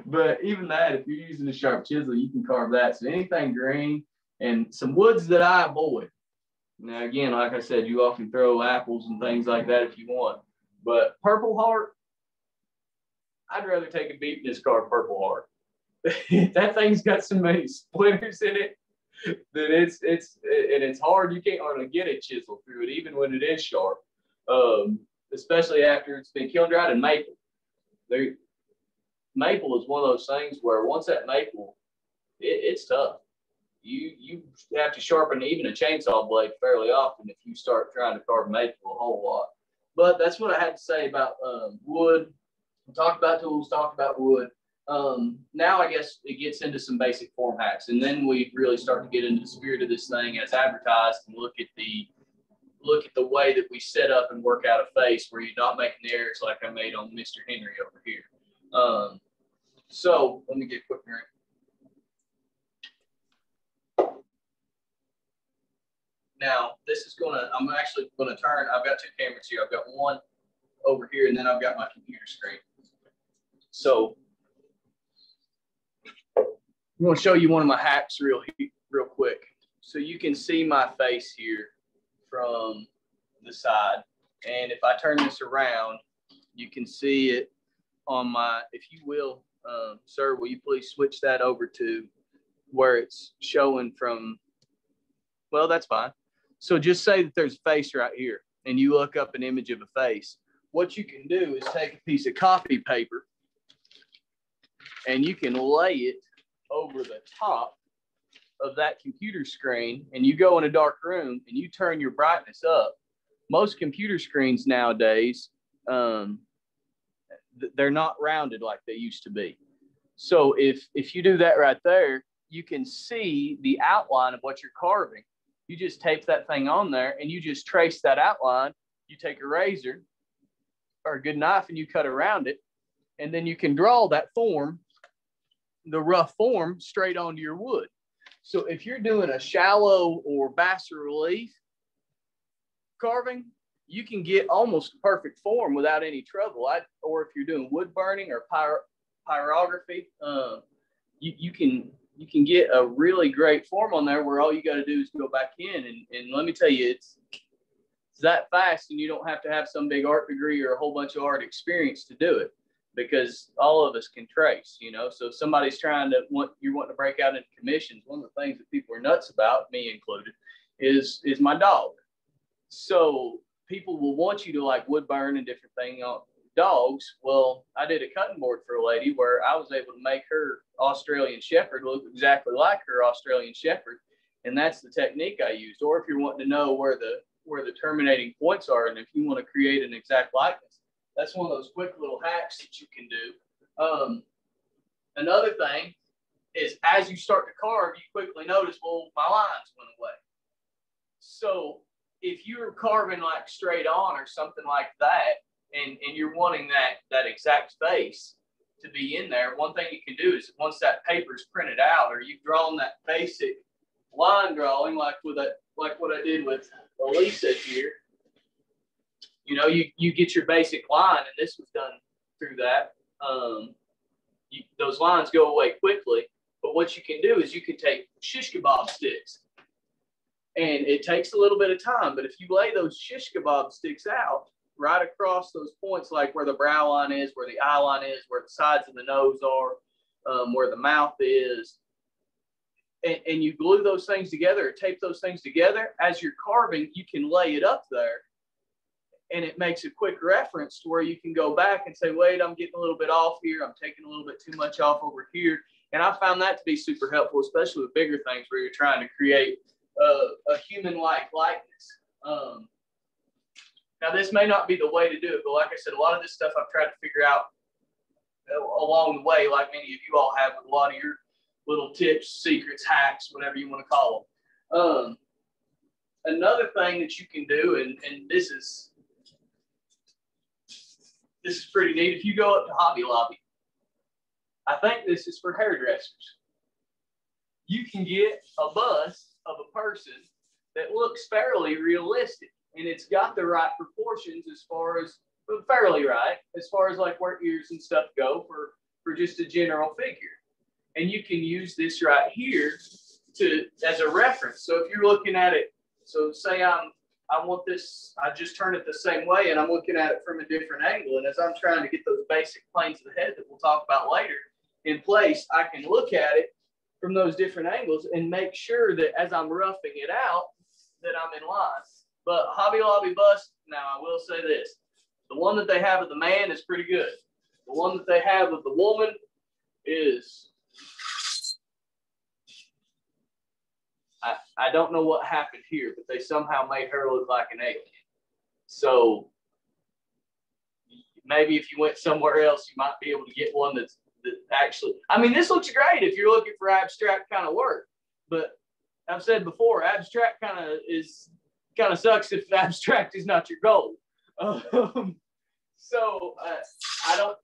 [SPEAKER 2] But even that, if you're using a sharp chisel, you can carve that. So anything green and some woods that I avoid. Now, again, like I said, you often throw apples and things like that if you want. But Purple Heart, I'd rather take a beat this carve Purple Heart. that thing's got so many splinters in it that it's it's and it's hard. You can't hardly get a chisel through it, even when it is sharp. Um, especially after it's been kiln dried and maple. Maple is one of those things where once that maple, it, it's tough. You you have to sharpen even a chainsaw blade fairly often if you start trying to carve maple a whole lot. But that's what I had to say about um, wood. Talk about tools, talk about wood. Um, now I guess it gets into some basic form hacks, and then we really start to get into the spirit of this thing as advertised and look at the look at the way that we set up and work out a face where you're not making errors like I made on Mr. Henry over here. Um, so let me get quick drink. Now, this is gonna, I'm actually gonna turn, I've got two cameras here. I've got one over here and then I've got my computer screen. So I'm to show you one of my hacks real, real quick. So you can see my face here from the side. And if I turn this around, you can see it on my, if you will, um, sir, will you please switch that over to where it's showing from, well, that's fine. So just say that there's a face right here and you look up an image of a face. What you can do is take a piece of copy paper and you can lay it over the top of that computer screen and you go in a dark room and you turn your brightness up, most computer screens nowadays, um, they're not rounded like they used to be. So if if you do that right there, you can see the outline of what you're carving. You just tape that thing on there and you just trace that outline. You take a razor or a good knife and you cut around it, and then you can draw that form, the rough form, straight onto your wood. So if you're doing a shallow or bas relief carving, you can get almost perfect form without any trouble. I, or if you're doing wood burning or pyro, pyrography, uh, you, you can you can get a really great form on there where all you got to do is go back in and, and let me tell you it's it's that fast and you don't have to have some big art degree or a whole bunch of art experience to do it because all of us can trace, you know. So somebody's trying to want you're wanting to break out into commissions, one of the things that people are nuts about, me included, is is my dog. So people will want you to like wood burn and different thing on dogs. Well, I did a cutting board for a lady where I was able to make her Australian Shepherd look exactly like her Australian Shepherd. And that's the technique I used. Or if you're wanting to know where the where the terminating points are, and if you want to create an exact likeness, that's one of those quick little hacks that you can do. Um, another thing is as you start to carve, you quickly notice, well, my lines went away. So if you're carving like straight on or something like that, and, and you're wanting that, that exact face to be in there, one thing you can do is once that paper is printed out or you've drawn that basic line drawing, like with a, like what I did with Elisa here, you know, you, you get your basic line, and this was done through that. Um, you, those lines go away quickly, but what you can do is you can take shish kebab sticks, and it takes a little bit of time. But if you lay those shish kebab sticks out right across those points, like where the brow line is, where the eye line is, where the sides of the nose are, um, where the mouth is, and, and you glue those things together or tape those things together, as you're carving, you can lay it up there and it makes a quick reference to where you can go back and say, wait, I'm getting a little bit off here. I'm taking a little bit too much off over here. And I found that to be super helpful, especially with bigger things where you're trying to create a, a human-like likeness. Um, now, this may not be the way to do it, but like I said, a lot of this stuff I've tried to figure out along the way, like many of you all have with a lot of your little tips, secrets, hacks, whatever you want to call them. Um, another thing that you can do, and, and this is this is pretty neat. If you go up to Hobby Lobby, I think this is for hairdressers. You can get a bust of a person that looks fairly realistic and it's got the right proportions as far as fairly right as far as like where ears and stuff go for for just a general figure. And you can use this right here to as a reference. So if you're looking at it so say i'm i want this i just turn it the same way and i'm looking at it from a different angle. And as i'm trying to get those basic planes of the head that we'll talk about later in place i can look at it from those different angles and make sure that as i'm roughing it out that i'm in line but hobby lobby bust now i will say this the one that they have of the man is pretty good. The one that they have of the woman is I, I don't know what happened here, but they somehow made her look like an alien. So maybe if you went somewhere else, you might be able to get one that's that actually. I mean, this looks great if you're looking for abstract kind of work, but I've said before, abstract kind of is kind of sucks if abstract is not your goal. Um, so uh, I don't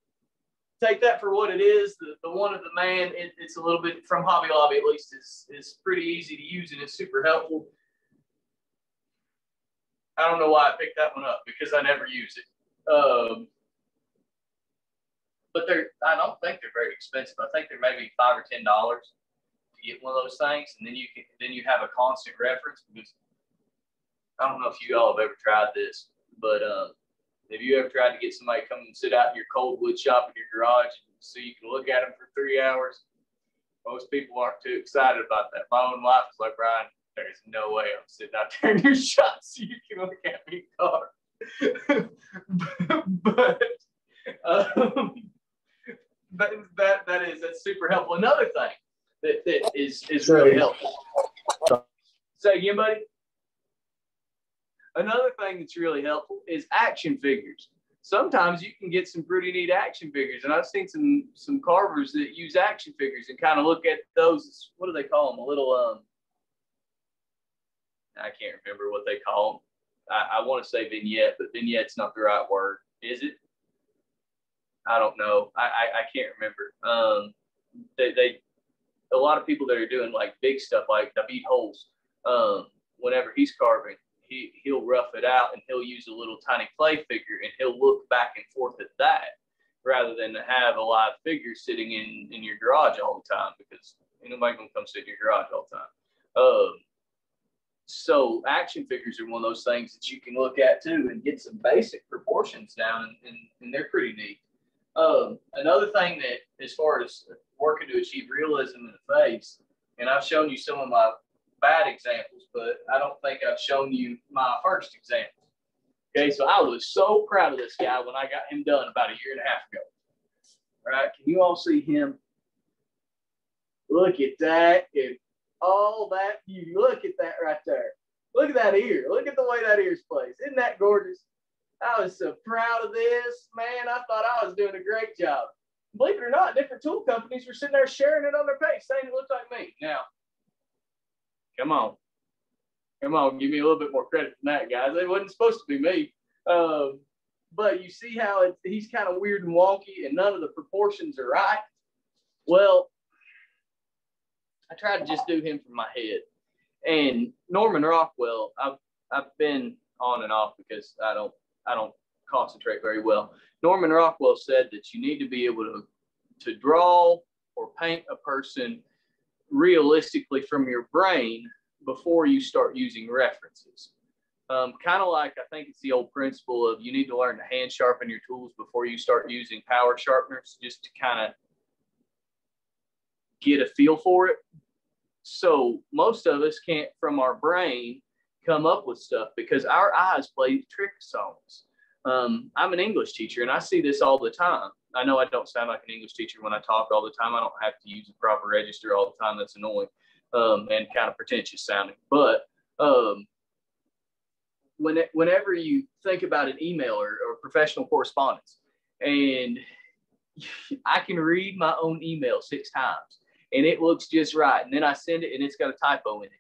[SPEAKER 2] take that for what it is. The, the one of the man, it, it's a little bit from Hobby Lobby at least is is pretty easy to use and it's super helpful. I don't know why I picked that one up because I never use it. Um, but they're I don't think they're very expensive. I think they're maybe five or ten dollars to get one of those things, and then you can then you have a constant reference because I don't know if you all have ever tried this, but um, have you ever tried to get somebody to come and sit out in your cold wood shop in your garage so you can look at them for three hours? Most people aren't too excited about that. My own wife is like, Brian, there's no way I'm sitting out there in your shop so you can look at me car. but um, that, that, that is that's super helpful. Another thing that, that is, is really helpful. Say again, buddy. Another thing that's really helpful is action figures. Sometimes you can get some pretty neat action figures, and I've seen some some carvers that use action figures and kind of look at those. What do they call them? A little um. I can't remember what they call them. I, I want to say vignette, but vignette's not the right word, is it? I don't know. I, I, I can't remember. Um, they, they, a lot of people that are doing like big stuff like David Holz, um, whenever he's carving, he, he'll rough it out and he'll use a little tiny clay figure and he'll look back and forth at that rather than to have a live figure sitting in, in your garage all the time because nobody gonna come sit in your garage all the time. Um, so action figures are one of those things that you can look at too and get some basic proportions down and, and, and they're pretty neat. Um, another thing that as far as working to achieve realism in the face, and I've shown you some of my bad examples, but I don't think I've shown you my first example. Okay, so I was so proud of this guy when I got him done about a year and a half ago. All right, can you all see him? Look at that. And all that you Look at that right there. Look at that ear. Look at the way that ear's placed. Isn't that gorgeous? I was so proud of this. Man, I thought I was doing a great job. Believe it or not, different tool companies were sitting there sharing it on their page, saying it looked like me. Now, Come on. Come on, give me a little bit more credit than that, guys. It wasn't supposed to be me. Um, but you see how it, he's kind of weird and wonky and none of the proportions are right. Well, I tried to just do him from my head. And Norman Rockwell, I've, I've been on and off because I don't I don't concentrate very well. Norman Rockwell said that you need to be able to to draw or paint a person realistically from your brain before you start using references. Um, kind of like I think it's the old principle of you need to learn to hand sharpen your tools before you start using power sharpeners just to kind of get a feel for it. So most of us can't from our brain come up with stuff because our eyes play tricks on us. Um, I'm an English teacher and I see this all the time. I know I don't sound like an English teacher when I talk all the time. I don't have to use a proper register all the time. That's annoying um, and kind of pretentious sounding. But um, when it, whenever you think about an email or, or professional correspondence, and I can read my own email six times and it looks just right. And then I send it and it's got a typo in it.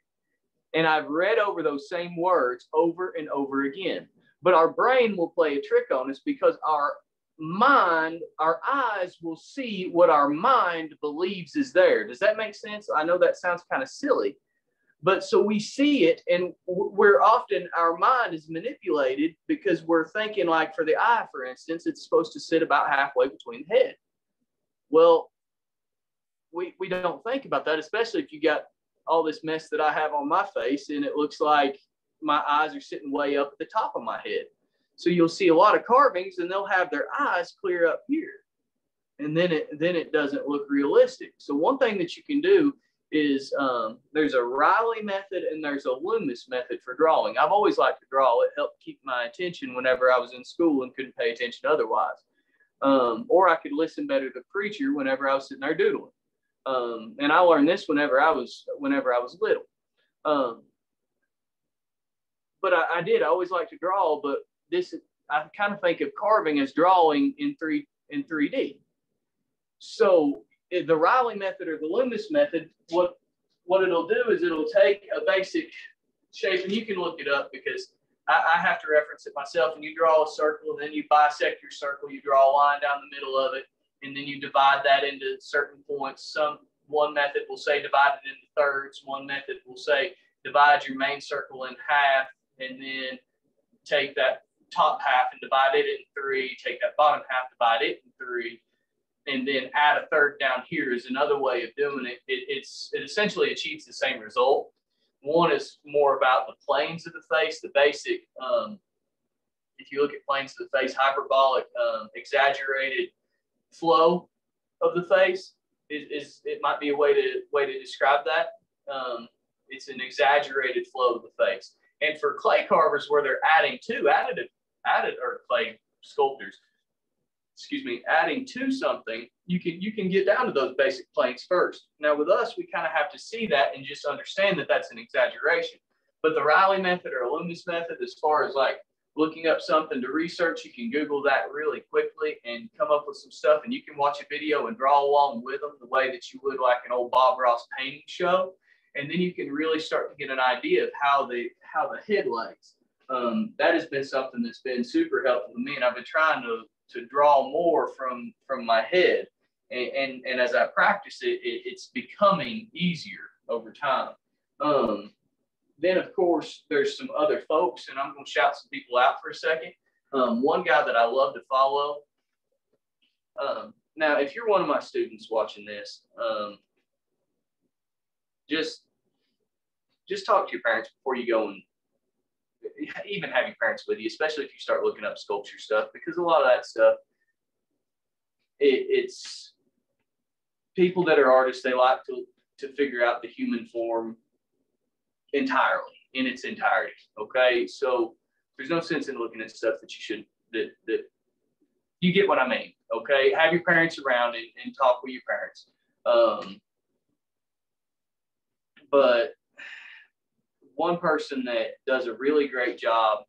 [SPEAKER 2] And I've read over those same words over and over again. But our brain will play a trick on us because our mind, our eyes will see what our mind believes is there. Does that make sense? I know that sounds kind of silly, but so we see it and we're often, our mind is manipulated because we're thinking, like for the eye, for instance, it's supposed to sit about halfway between the head. Well, we, we don't think about that, especially if you got all this mess that I have on my face and it looks like my eyes are sitting way up at the top of my head. So you'll see a lot of carvings and they'll have their eyes clear up here. And then it then it doesn't look realistic. So one thing that you can do is um, there's a Reilly method and there's a Loomis method for drawing. I've always liked to draw. It helped keep my attention whenever I was in school and couldn't pay attention otherwise. Um, or I could listen better to the preacher whenever I was sitting there doodling. Um, and I learned this whenever I was whenever I was little. Um, but I, I, did. I always like to draw, but this I kind of think of carving as drawing in three in 3D. So eh, the Reilly method or the Loomis method, what what it'll do is it'll take a basic shape, and you can look it up because I, I have to reference it myself. And you draw a circle, and then you bisect your circle, you draw a line down the middle of it, and then you divide that into certain points. Some one method will say divide it into thirds. One method will say divide your main circle in half, and then take that top half and divide it in three. Take that bottom half, divide it in three, and then add a third down here is another way of doing it. it it's it essentially achieves the same result. One is more about the planes of the face, the basic. Um, if you look at planes of the face, hyperbolic, um, exaggerated flow of the face is, is it might be a way to way to describe that. Um, it's an exaggerated flow of the face. And for clay carvers, where they're adding to additive added or clay sculptors, excuse me, adding to something, you can you can get down to those basic planes first. Now with us, we kind of have to see that and just understand that that's an exaggeration. But the Reilly method or Loomis method, as far as like looking up something to research, you can Google that really quickly and come up with some stuff. And you can watch a video and draw along with them the way that you would like an old Bob Ross painting show. And then you can really start to get an idea of how the how the head lays. Um, that has been something that's been super helpful to me. And I've been trying to to draw more from from my head. And, and, and as I practice it, it, it's becoming easier over time. Um, then, of course, there's some other folks, and I'm going to shout some people out for a second. Um, one guy that I love to follow. Um, now, if you're one of my students watching this, um, just just talk to your parents before you go and even having parents with you, especially if you start looking up sculpture stuff, because a lot of that stuff, it, it's people that are artists, they like to, to figure out the human form entirely in its entirety. Okay. So there's no sense in looking at stuff that you should, that, that you get what I mean. Okay. Have your parents around and, and talk with your parents. Um, but one person that does a really great job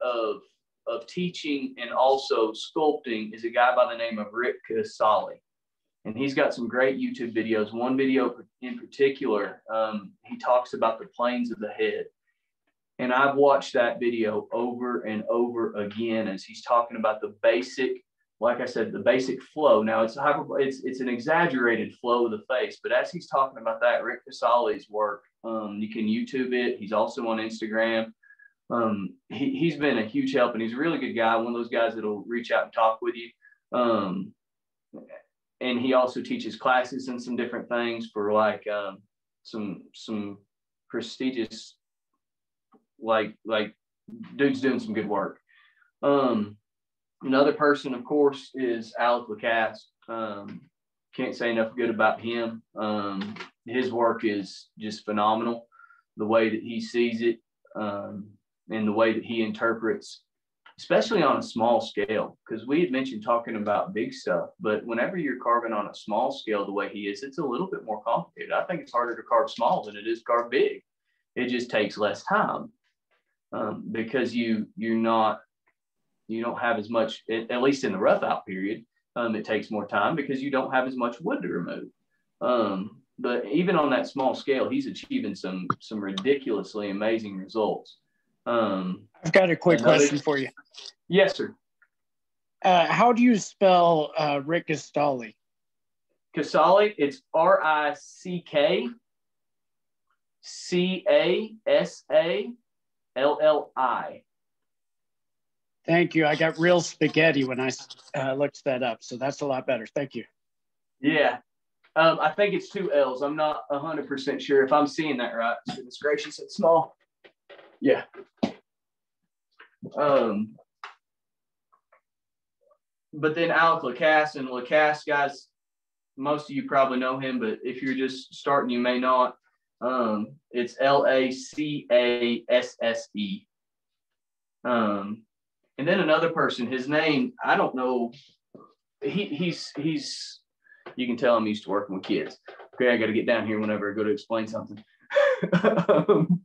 [SPEAKER 2] of of teaching and also sculpting is a guy by the name of Rick Casali. And he's got some great YouTube videos. One video in particular, um, he talks about the planes of the head. And I've watched that video over and over again as he's talking about the basic, like I said, the basic flow. Now it's hyper, it's it's an exaggerated flow of the face, but as he's talking about that, Rick Casali's work um, you can YouTube it. He's also on Instagram. Um, he, he's been a huge help and he's a really good guy. One of those guys that'll reach out and talk with you. Um, and he also teaches classes and some different things for like um, some some prestigious like like dude's doing some good work. Um, another person, of course, is Alec Lacasse. Um, can't say enough good about him. Um, his work is just phenomenal. The way that he sees it um, and the way that he interprets, especially on a small scale, because we had mentioned talking about big stuff, but whenever you're carving on a small scale the way he is, it's a little bit more complicated. I think it's harder to carve small than it is carve big. It just takes less time um, because you you're not you don't have as much at least in the rough out period Um, it takes more time because you don't have as much wood to remove. Um, but even on that small scale, he's achieving some some ridiculously amazing results. Um,
[SPEAKER 4] I've got a quick question for you.
[SPEAKER 2] Yes, sir.
[SPEAKER 4] Uh, how do you spell uh, Rick Casali?
[SPEAKER 2] Casali, it's R I C K C A S A L L I.
[SPEAKER 4] Thank you. I got real spaghetti when I uh, looked that up, so that's a lot better. Thank you.
[SPEAKER 2] Yeah, um, I think it's two L's. I'm not 100% sure if I'm seeing that right. Goodness gracious, it's small. Yeah. Um, but then Alec Lacasse and Lacasse, guys, most of you probably know him, but if you're just starting, you may not. Um, it's L A C A S S E. Um, and then another person, his name, I don't know. He he's he's you can tell I'm used to working with kids. Okay, I got to get down here whenever I go to explain something. um,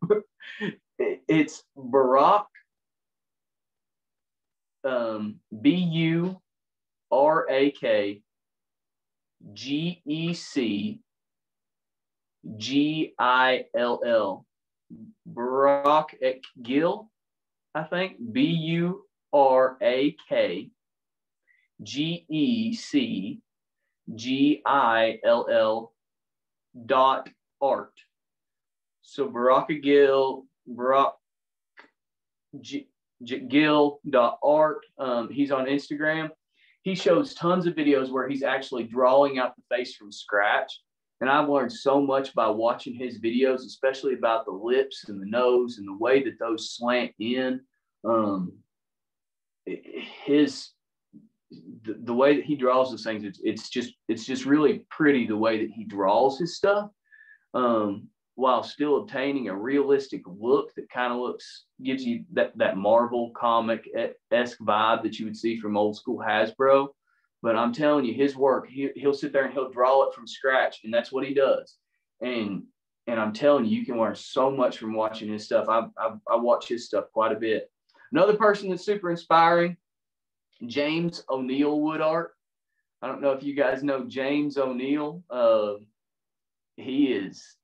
[SPEAKER 2] it's Barack, um, B U R A K G E C G I L L. Barack Gill, I think. B U R A K G E C G I L L dot art. So Baraka Gill, Barack G, G, Gill dot art. Um, he's on Instagram. He shows tons of videos where he's actually drawing out the face from scratch. And I've learned so much by watching his videos, especially about the lips and the nose and the way that those slant in. Um, his the, the way that he draws those things, it's, it's just it's just really pretty the way that he draws his stuff, um, while still obtaining a realistic look that kind of looks gives you that that Marvel comic esque vibe that you would see from old school Hasbro. But I'm telling you, his work, he, he'll sit there and he'll draw it from scratch, and that's what he does. And and I'm telling you, you can learn so much from watching his stuff. I I, I watch his stuff quite a bit. Another person that's super inspiring James O'Neill wood art. I don't know if you guys know James O'Neill. Uh, he is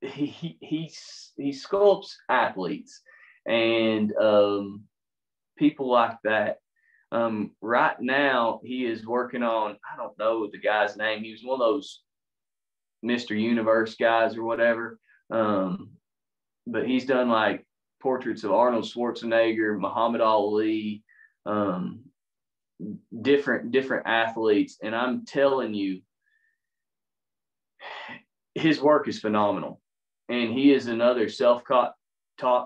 [SPEAKER 2] he he he, he sculpts athletes and um, people like that. Um, right now, he is working on I don't know the guy's name. He was one of those Mr. Universe guys or whatever. Um, but he's done like portraits of Arnold Schwarzenegger, Muhammad Ali, um, different different athletes. And i'm telling you his work is phenomenal. And he is another self-taught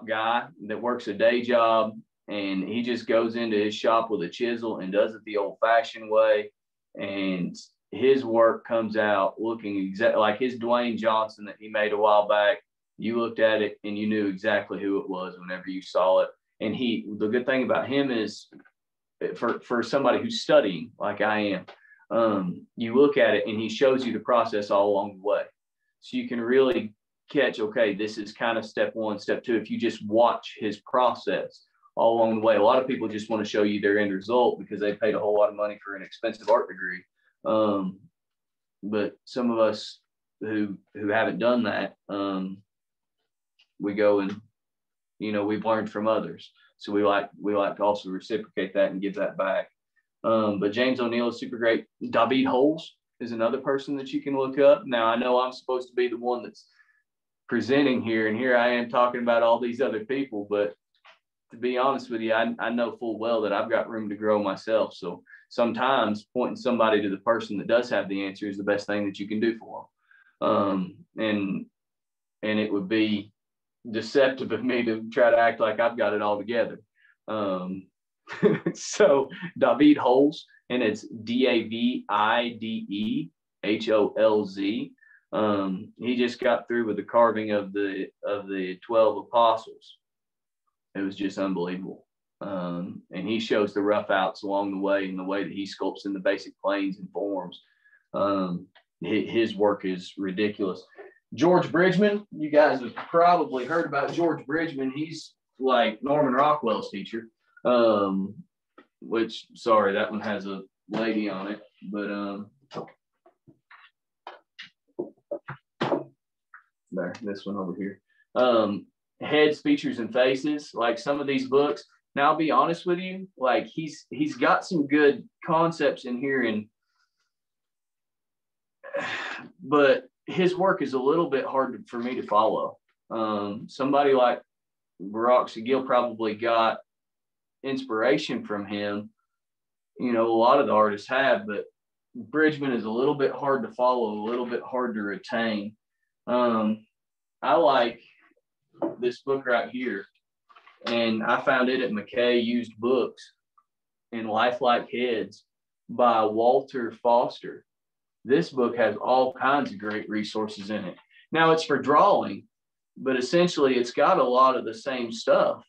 [SPEAKER 2] guy that works a day job and he just goes into his shop with a chisel and does it the old-fashioned way. And his work comes out looking exactly like his dwayne johnson that he made a while back you looked at it and you knew exactly who it was whenever you saw it. And he the good thing about him is for for somebody who's studying like I am, um, you look at it and he shows you the process all along the way, so you can really catch. Okay, this is kind of step one, step two. If you just watch his process all along the way, a lot of people just want to show you their end result because they paid a whole lot of money for an expensive art degree. Um, but some of us who who haven't done that, um, we go and you know we've learned from others. So we like we like to also reciprocate that and give that back. Um, but James O'Neill is super great. David Holz is another person that you can look up. Now I know I'm supposed to be the one that's presenting here, and here I am talking about all these other people. But to be honest with you, I, I know full well that I've got room to grow myself. So sometimes pointing somebody to the person that does have the answer is the best thing that you can do for them. Um, and and it would be deceptive of me to try to act like I've got it all together. Um, so David Holz, and it's D A V I D E H O L Z. Um, he just got through with the carving of the of the twelve apostles. It was just unbelievable. Um, and he shows the rough outs along the way and the way that he sculpts in the basic planes and forms. Um, his work is ridiculous. George Bridgman, you guys have probably heard about George Bridgman. He's like Norman Rockwell's teacher, um, which, sorry, that one has a lady on it. but um, there, this one over here. Um, heads, features, and faces. Like some of these books. Now, I'll be honest with you. Like he's he's got some good concepts in here, and but his work is a little bit hard for me to follow. Um, somebody like Baruch Sigil probably got inspiration from him. You know, a lot of the artists have, but Bridgman is a little bit hard to follow, a little bit hard to retain. Um, I like this book right here, and I found it at McKay Used Books in Lifelike Heads by Walter Foster. This book has all kinds of great resources in it. Now it's for drawing, but essentially it's got a lot of the same stuff.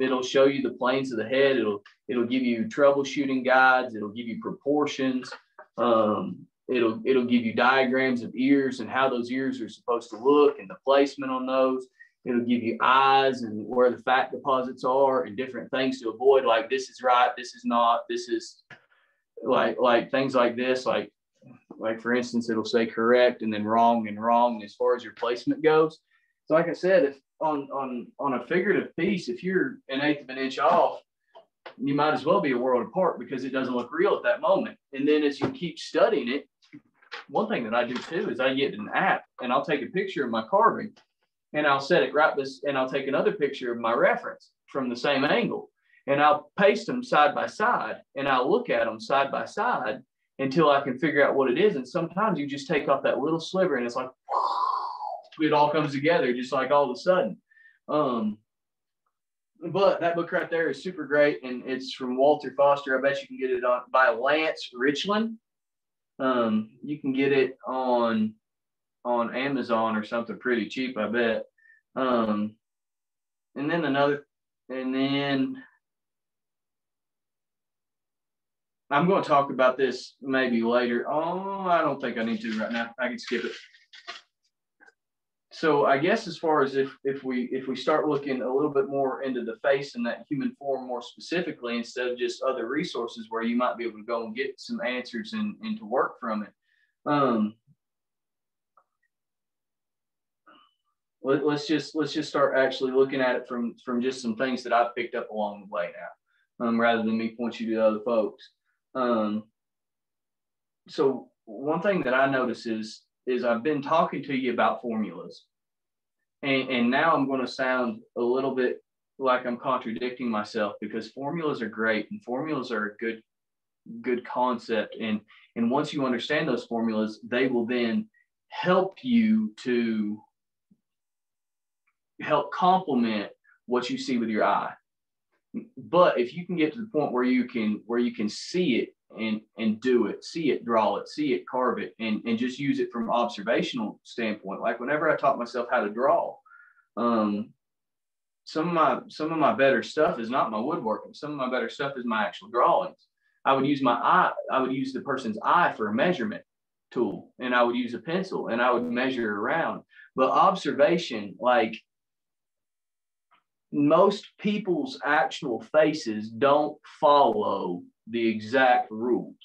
[SPEAKER 2] It'll show you the planes of the head. It'll it'll give you troubleshooting guides. It'll give you proportions. Um, it'll it'll give you diagrams of ears and how those ears are supposed to look and the placement on those. It'll give you eyes and where the fat deposits are and different things to avoid. Like this is right, this is not, this is like like things like this. Like like for instance, it'll say correct and then wrong and wrong as far as your placement goes. So like I said, if on on on a figurative piece, if you're an eighth of an inch off, you might as well be a world apart because it doesn't look real at that moment. And then as you keep studying it, one thing that I do too is I get an app and I'll take a picture of my carving and I'll set it right this and I'll take another picture of my reference from the same angle and I'll paste them side by side and I'll look at them side by side until I can figure out what it is. And sometimes you just take off that little sliver and it's like it all comes together just like all of a sudden. Um, but that book right there is super great, and it's from Walter Foster. I bet you can get it on by Lance Richland. Um, you can get it on on Amazon or something pretty cheap, I bet. Um, and then another, and then I'm going to talk about this maybe later. Oh, I don't think I need to right now. I can skip it so I guess as far as if if we if we start looking a little bit more into the face and that human form more specifically instead of just other resources where you might be able to go and get some answers and, and to work from it. Um, let, us just let's just start actually looking at it from from just some things that I've picked up along the way now, um, rather than me point you to other folks. Um, so one thing that I notice is is I've been talking to you about formulas. And, and now I'm going to sound a little bit like I'm contradicting myself because formulas are great and formulas are a good good concept and and once you understand those formulas they will then help you to help complement what you see with your eye but if you can get to the point where you can where you can see it and and do it see it draw it see it carve it and and just use it from observational standpoint like whenever i taught myself how to draw um some of my some of my better stuff is not my woodworking. Some of my better stuff is my actual drawings. I would use my eye i would use the person's eye for a measurement tool and i would use a pencil and i would measure around. But observation like most people's actual faces don't follow the exact rules.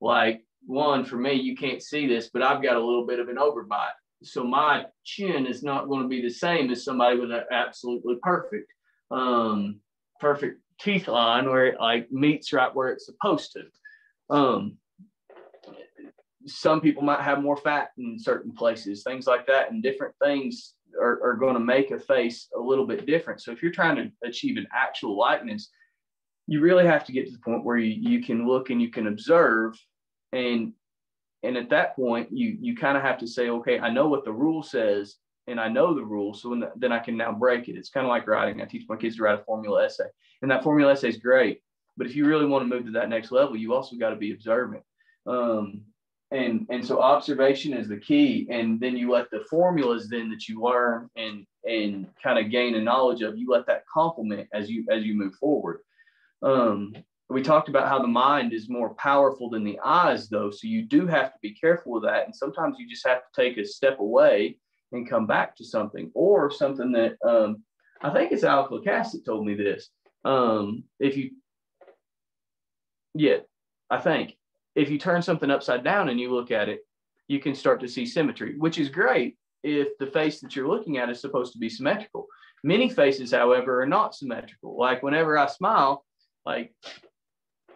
[SPEAKER 2] Like one for me, you can't see this, but I've got a little bit of an overbite. So my chin is not going to be the same as somebody with an absolutely perfect, um, perfect teeth line where it like meets right where it's supposed to. Um, some people might have more fat in certain places, things like that, and different things are, are going to make a face a little bit different. So if you're trying to achieve an actual likeness, you really have to get to the point where you, you can look and you can observe. And and at that point you you kind of have to say okay i know what the rule says and i know the rule so the, then i can now break it. It's kind of like writing. I teach my kids to write a formula essay and that formula essay is great. But if you really want to move to that next level you also got to be observant. Um, and and so observation is the key and then you let the formulas then that you learn and and kind of gain a knowledge of you let that complement as you as you move forward um, we talked about how the mind is more powerful than the eyes, though. So you do have to be careful with that. And sometimes you just have to take a step away and come back to something or something that um, I think it's Al that told me this. Um, if you, yeah, I think if you turn something upside down and you look at it, you can start to see symmetry, which is great if the face that you're looking at is supposed to be symmetrical. Many faces, however, are not symmetrical. Like whenever I smile, like,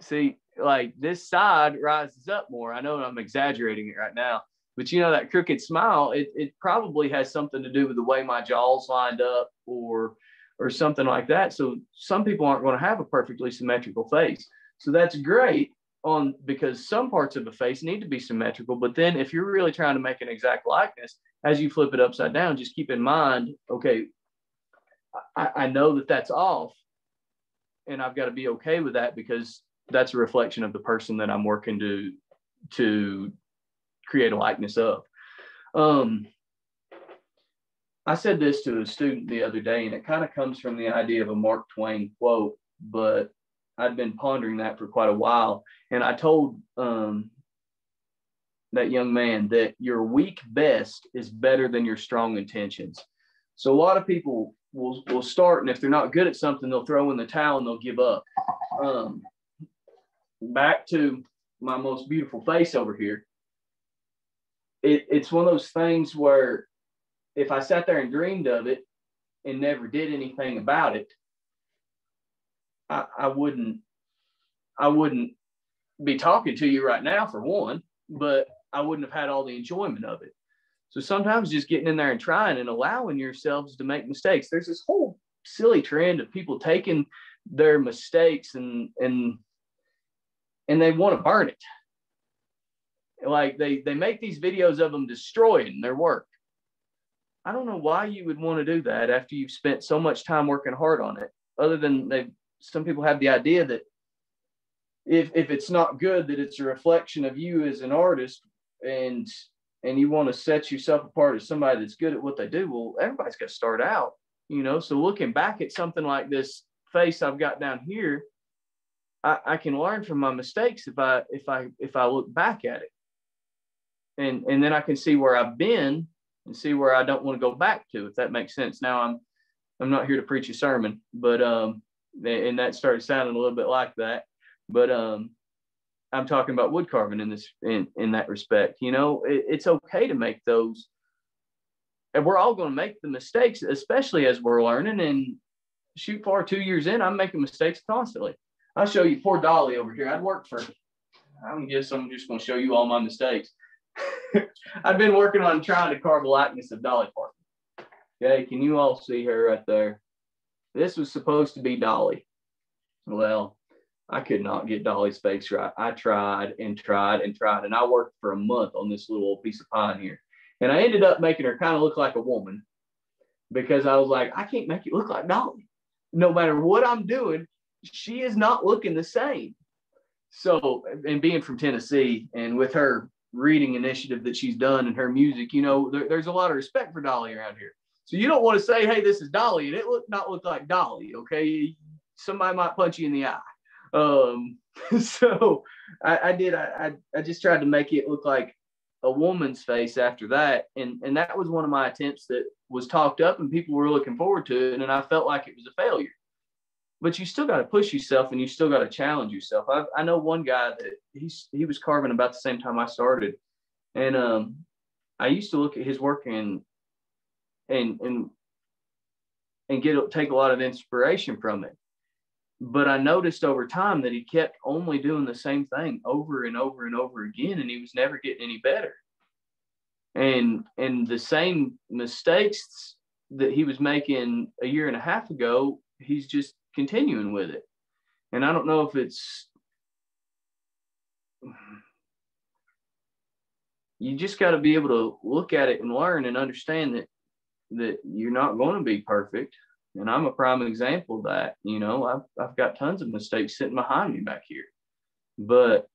[SPEAKER 2] see, like this side rises up more. I know I'm exaggerating it right now, but you know, that crooked smile, it, it probably has something to do with the way my jaw's lined up or or something like that. So some people aren't going to have a perfectly symmetrical face. So that's great on because some parts of a face need to be symmetrical. But then if you're really trying to make an exact likeness, as you flip it upside down, just keep in mind, okay, I, I know that that's off and I've got to be okay with that because that's a reflection of the person that I'm working to to create a likeness of. Um, I said this to a student the other day, and it kind of comes from the idea of a Mark Twain quote, but I'd been pondering that for quite a while. And I told um, that young man that your weak best is better than your strong intentions. So a lot of people will, will start, and if they're not good at something, they'll throw in the towel and they'll give up. Um, back to my most beautiful face over here. It, it's one of those things where if I sat there and dreamed of it and never did anything about it, I, I wouldn't I wouldn't be talking to you right now for one, but I wouldn't have had all the enjoyment of it. So sometimes just getting in there and trying and allowing yourselves to make mistakes. There's this whole silly trend of people taking their mistakes and and and they want to burn it. Like they they make these videos of them destroying their work. I don't know why you would want to do that after you've spent so much time working hard on it. Other than they some people have the idea that if if it's not good that it's a reflection of you as an artist and and you want to set yourself apart as somebody that's good at what they do well everybody's got to start out you know? So looking back at something like this face i've got down here I, I can learn from my mistakes if i if i if i look back at it. And and then i can see where i've been and see where i don't want to go back to if that makes sense. Now i'm i'm not here to preach a sermon but um and that started sounding a little bit like that. But um i'm talking about wood carving in this in in that respect you know? It, it's okay to make those and we're all going to make the mistakes especially as we're learning and shoot far two years in i'm making mistakes constantly. I'll show you poor dolly over here i'd worked for i guess i'm just going to show you all my mistakes. I've been working on trying to carve a likeness of dolly parton. Okay can you all see her right there this was supposed to be dolly well I could not get Dolly's face right. I tried and tried and tried, and I worked for a month on this little piece of pine here. And I ended up making her kind of look like a woman because I was like, I can't make it look like Dolly. No matter what I'm doing, she is not looking the same. So, and being from Tennessee and with her reading initiative that she's done and her music, you know, there, there's a lot of respect for Dolly around here. So you don't want to say, "Hey, this is Dolly," and it look not look like Dolly. Okay, somebody might punch you in the eye. Um, so I, I did. I, I just tried to make it look like a woman's face after that, and and that was one of my attempts that was talked up, and people were looking forward to it, and I felt like it was a failure. But you still got to push yourself, and you still got to challenge yourself. I, I know one guy that he's he was carving about the same time I started, and um, I used to look at his work and and and and get take a lot of inspiration from it but I noticed over time that he kept only doing the same thing over and over and over again, and he was never getting any better. And and the same mistakes that he was making a year and a half ago, he's just continuing with it. And I don't know if it's you just got to be able to look at it and learn and understand that that you're not going to be perfect and I'm a prime example of that. You know, I've, I've got tons of mistakes sitting behind me back here. But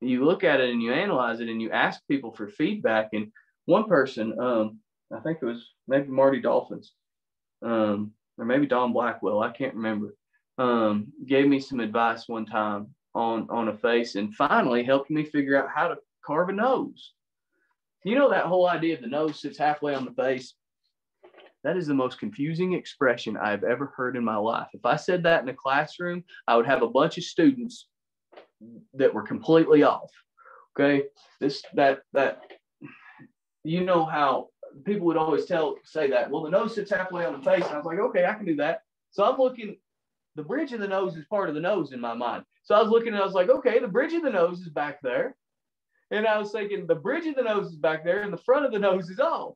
[SPEAKER 2] you look at it and you analyze it and you ask people for feedback. And one person, um, I think it was maybe Marty Dolphins, um, or maybe Don Blackwell, I can't remember, um, gave me some advice one time on on a face and finally helped me figure out how to carve a nose. You know that whole idea of the nose sits halfway on the face. That is the most confusing expression I've ever heard in my life. If I said that in a classroom, I would have a bunch of students that were completely off. Okay, this that that you know how people would always tell say that. Well, the nose sits halfway on the face, and I was like, okay, I can do that. So I'm looking. The bridge of the nose is part of the nose in my mind. So I was looking and I was like, okay, the bridge of the nose is back there. And I was thinking the bridge of the nose is back there and the front of the nose is off.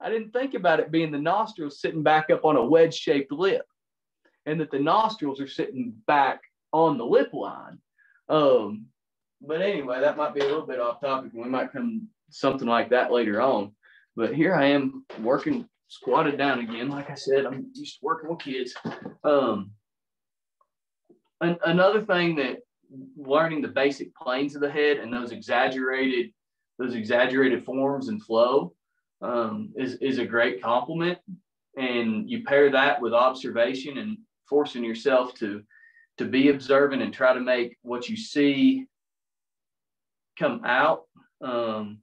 [SPEAKER 2] I didn't think about it being the nostrils sitting back up on a wedge shaped lip and that the nostrils are sitting back on the lip line. Um, but anyway, that might be a little bit off topic. We might come something like that later on. But here I am working squatted down again. Like I said, I'm used to working with kids. Um, an, another thing that learning the basic planes of the head and those exaggerated those exaggerated forms and flow um, is, is a great compliment. And you pair that with observation and forcing yourself to to be observant and try to make what you see come out. Um,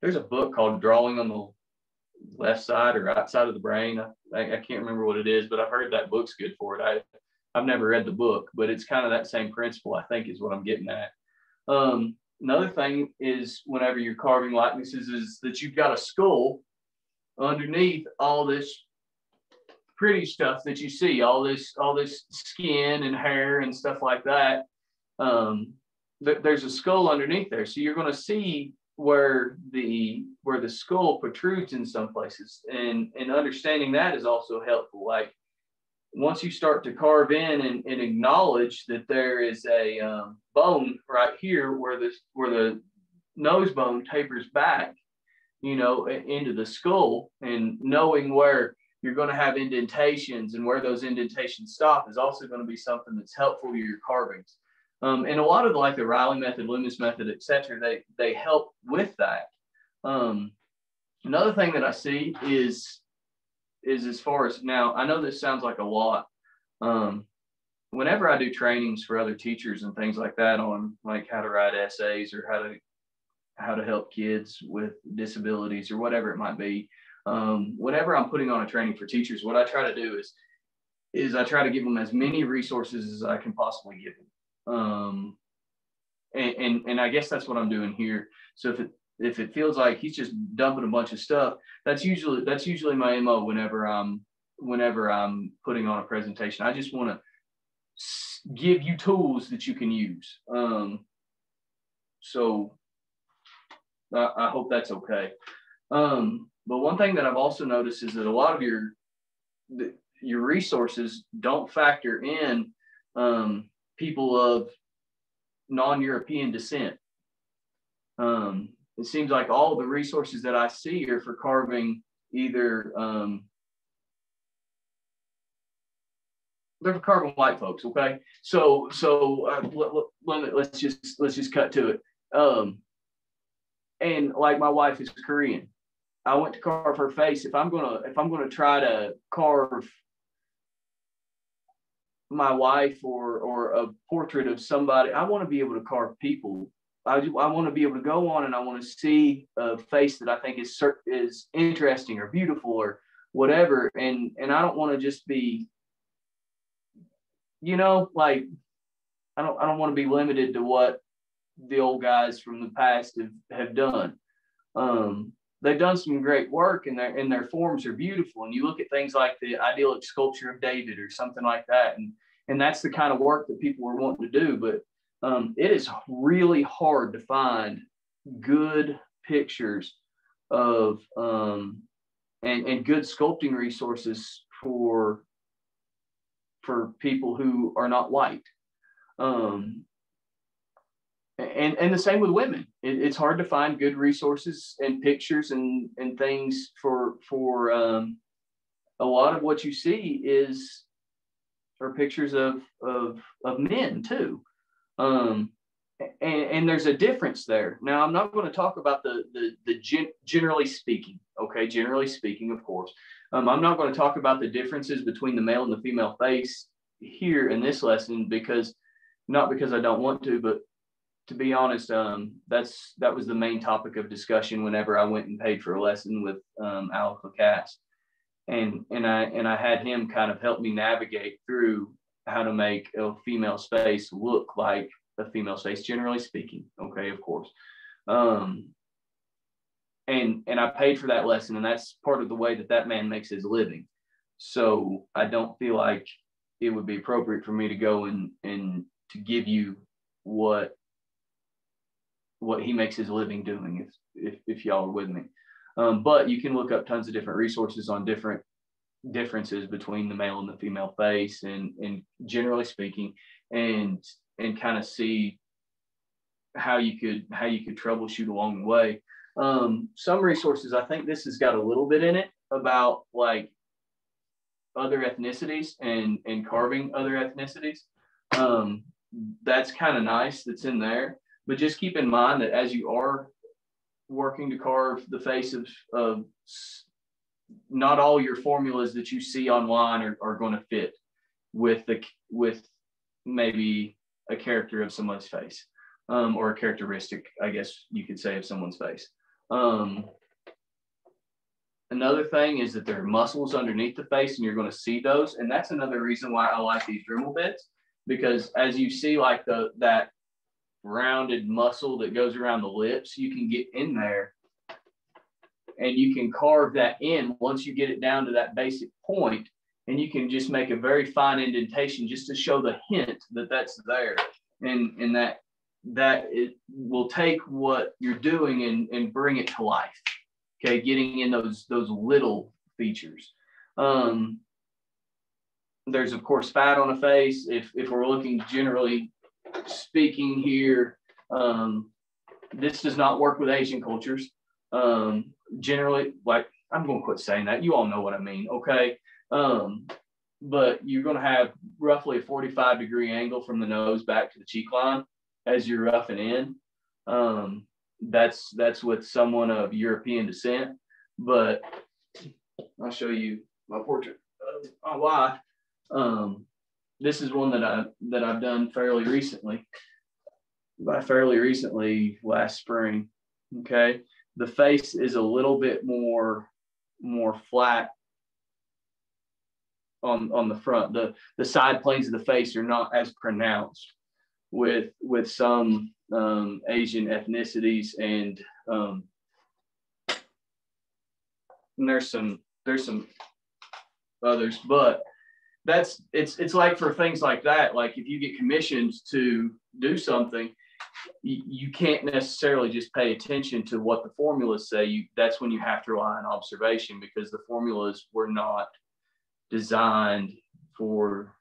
[SPEAKER 2] there's a book called drawing on the left side or right side of the brain. I, I can't remember what it is but i've heard that book's good for it. I I've never read the book, but it's kind of that same principle, I think, is what I'm getting at. Um, another thing is whenever you're carving likenesses, is that you've got a skull underneath all this pretty stuff that you see, all this, all this skin and hair and stuff like that. Um, th- there's a skull underneath there, so you're going to see where the where the skull protrudes in some places, and and understanding that is also helpful. Like once you start to carve in and, and acknowledge that there is a um, bone right here where this where the nose bone tapers back, you know, into the skull, and knowing where you're going to have indentations and where those indentations stop is also going to be something that's helpful to your carvings. Um, and a lot of the, like the Reilly method, Loomis method, etc., they they help with that. Um, another thing that I see is is as far as now, I know this sounds like a lot. Um, whenever I do trainings for other teachers and things like that on like how to write essays or how to how to help kids with disabilities or whatever it might be, um, I'm putting on a training for teachers, what I try to do is is I try to give them as many resources as I can possibly give them. Um, and, and, and I guess that's what I'm doing here. So if it if it feels like he's just dumping a bunch of stuff, that's usually that's usually my mo whenever I'm whenever I'm putting on a presentation. I just want to give you tools that you can use. Um, so I, I, hope that's okay. Um, but one thing that I've also noticed is that a lot of your your resources don't factor in um, people of non-European descent. Um, it seems like all the resources that I see are for carving either um, they're for carving white folks. Okay, so so uh, let, let, us just let's just cut to it. Um, and like my wife is Korean. I went to carve her face. If I'm gonna if I'm gonna try to carve my wife or or a portrait of somebody, I want to be able to carve people I, I want to be able to go on and I want to see a face that I think is is interesting or beautiful or whatever. And and I don't want to just be, you know, like I don't I don't want to be limited to what the old guys from the past have, have done. Um, they've done some great work and their and their forms are beautiful. And you look at things like the idyllic sculpture of David or something like that, and and that's the kind of work that people were wanting to do. But um, it is really hard to find good pictures of um, and, and good sculpting resources for for people who are not white. Um, and, and the same with women. It, it's hard to find good resources and pictures and, and things for for um, a lot of what you see is are pictures of of of men too. Um, and, and, there's a difference there. Now, I'm not going to talk about the the, the gen- generally speaking. Okay, generally speaking, of course, um, I'm not going to talk about the differences between the male and the female face here in this lesson because not because I don't want to, but to be honest, um, that's that was the main topic of discussion whenever I went and paid for a lesson with um, Lacasse. and and I and I had him kind of help me navigate through how to make a female space look like a female space, generally speaking. Okay, of course. Um, and and I paid for that lesson, and that's part of the way that that man makes his living. So I don't feel like it would be appropriate for me to go and and to give you what what he makes his living doing if if, if y'all are with me. Um, but you can look up tons of different resources on different differences between the male and the female face and and generally speaking and and kind of see how you could how you could troubleshoot along the way. Um, some resources i think this has got a little bit in it about like other ethnicities and and carving other ethnicities. Um, that's kind of nice that's in there but just keep in mind that as you are working to carve the face of, of not all your formulas that you see online are, are going to fit with the with maybe a character of someone's face um, or a characteristic i guess you could say of someone's face. Um, another thing is that there are muscles underneath the face and you're going to see those. And that's another reason why i like these dremel bits because as you see like the that rounded muscle that goes around the lips you can get in there and you can carve that in once you get it down to that basic point and you can just make a very fine indentation just to show the hint that that's there. And and that that it will take what you're doing and, and bring it to life okay? Getting in those those little features. Um there's of course fat on a face. If if we're looking generally speaking here um this does not work with asian cultures um generally like I'm going to quit saying that. You all know what I mean, okay? Um, but you're going to have roughly a 45 degree angle from the nose back to the cheek line as you're roughing in. Um, that's that's with someone of European descent. But I'll show you my portrait of my wife. Um, this is one that I that I've done fairly recently. By fairly recently, last spring. Okay, the face is a little bit more more flat on on the front. The the side planes of the face are not as pronounced with with some um, Asian ethnicities and um, and there's some there's some others, but that's it's it's like for things like that. Like if you get commissioned to do something, you, can't necessarily just pay attention to what the formulas say. You, that's when you have to rely on observation because the formulas were not designed for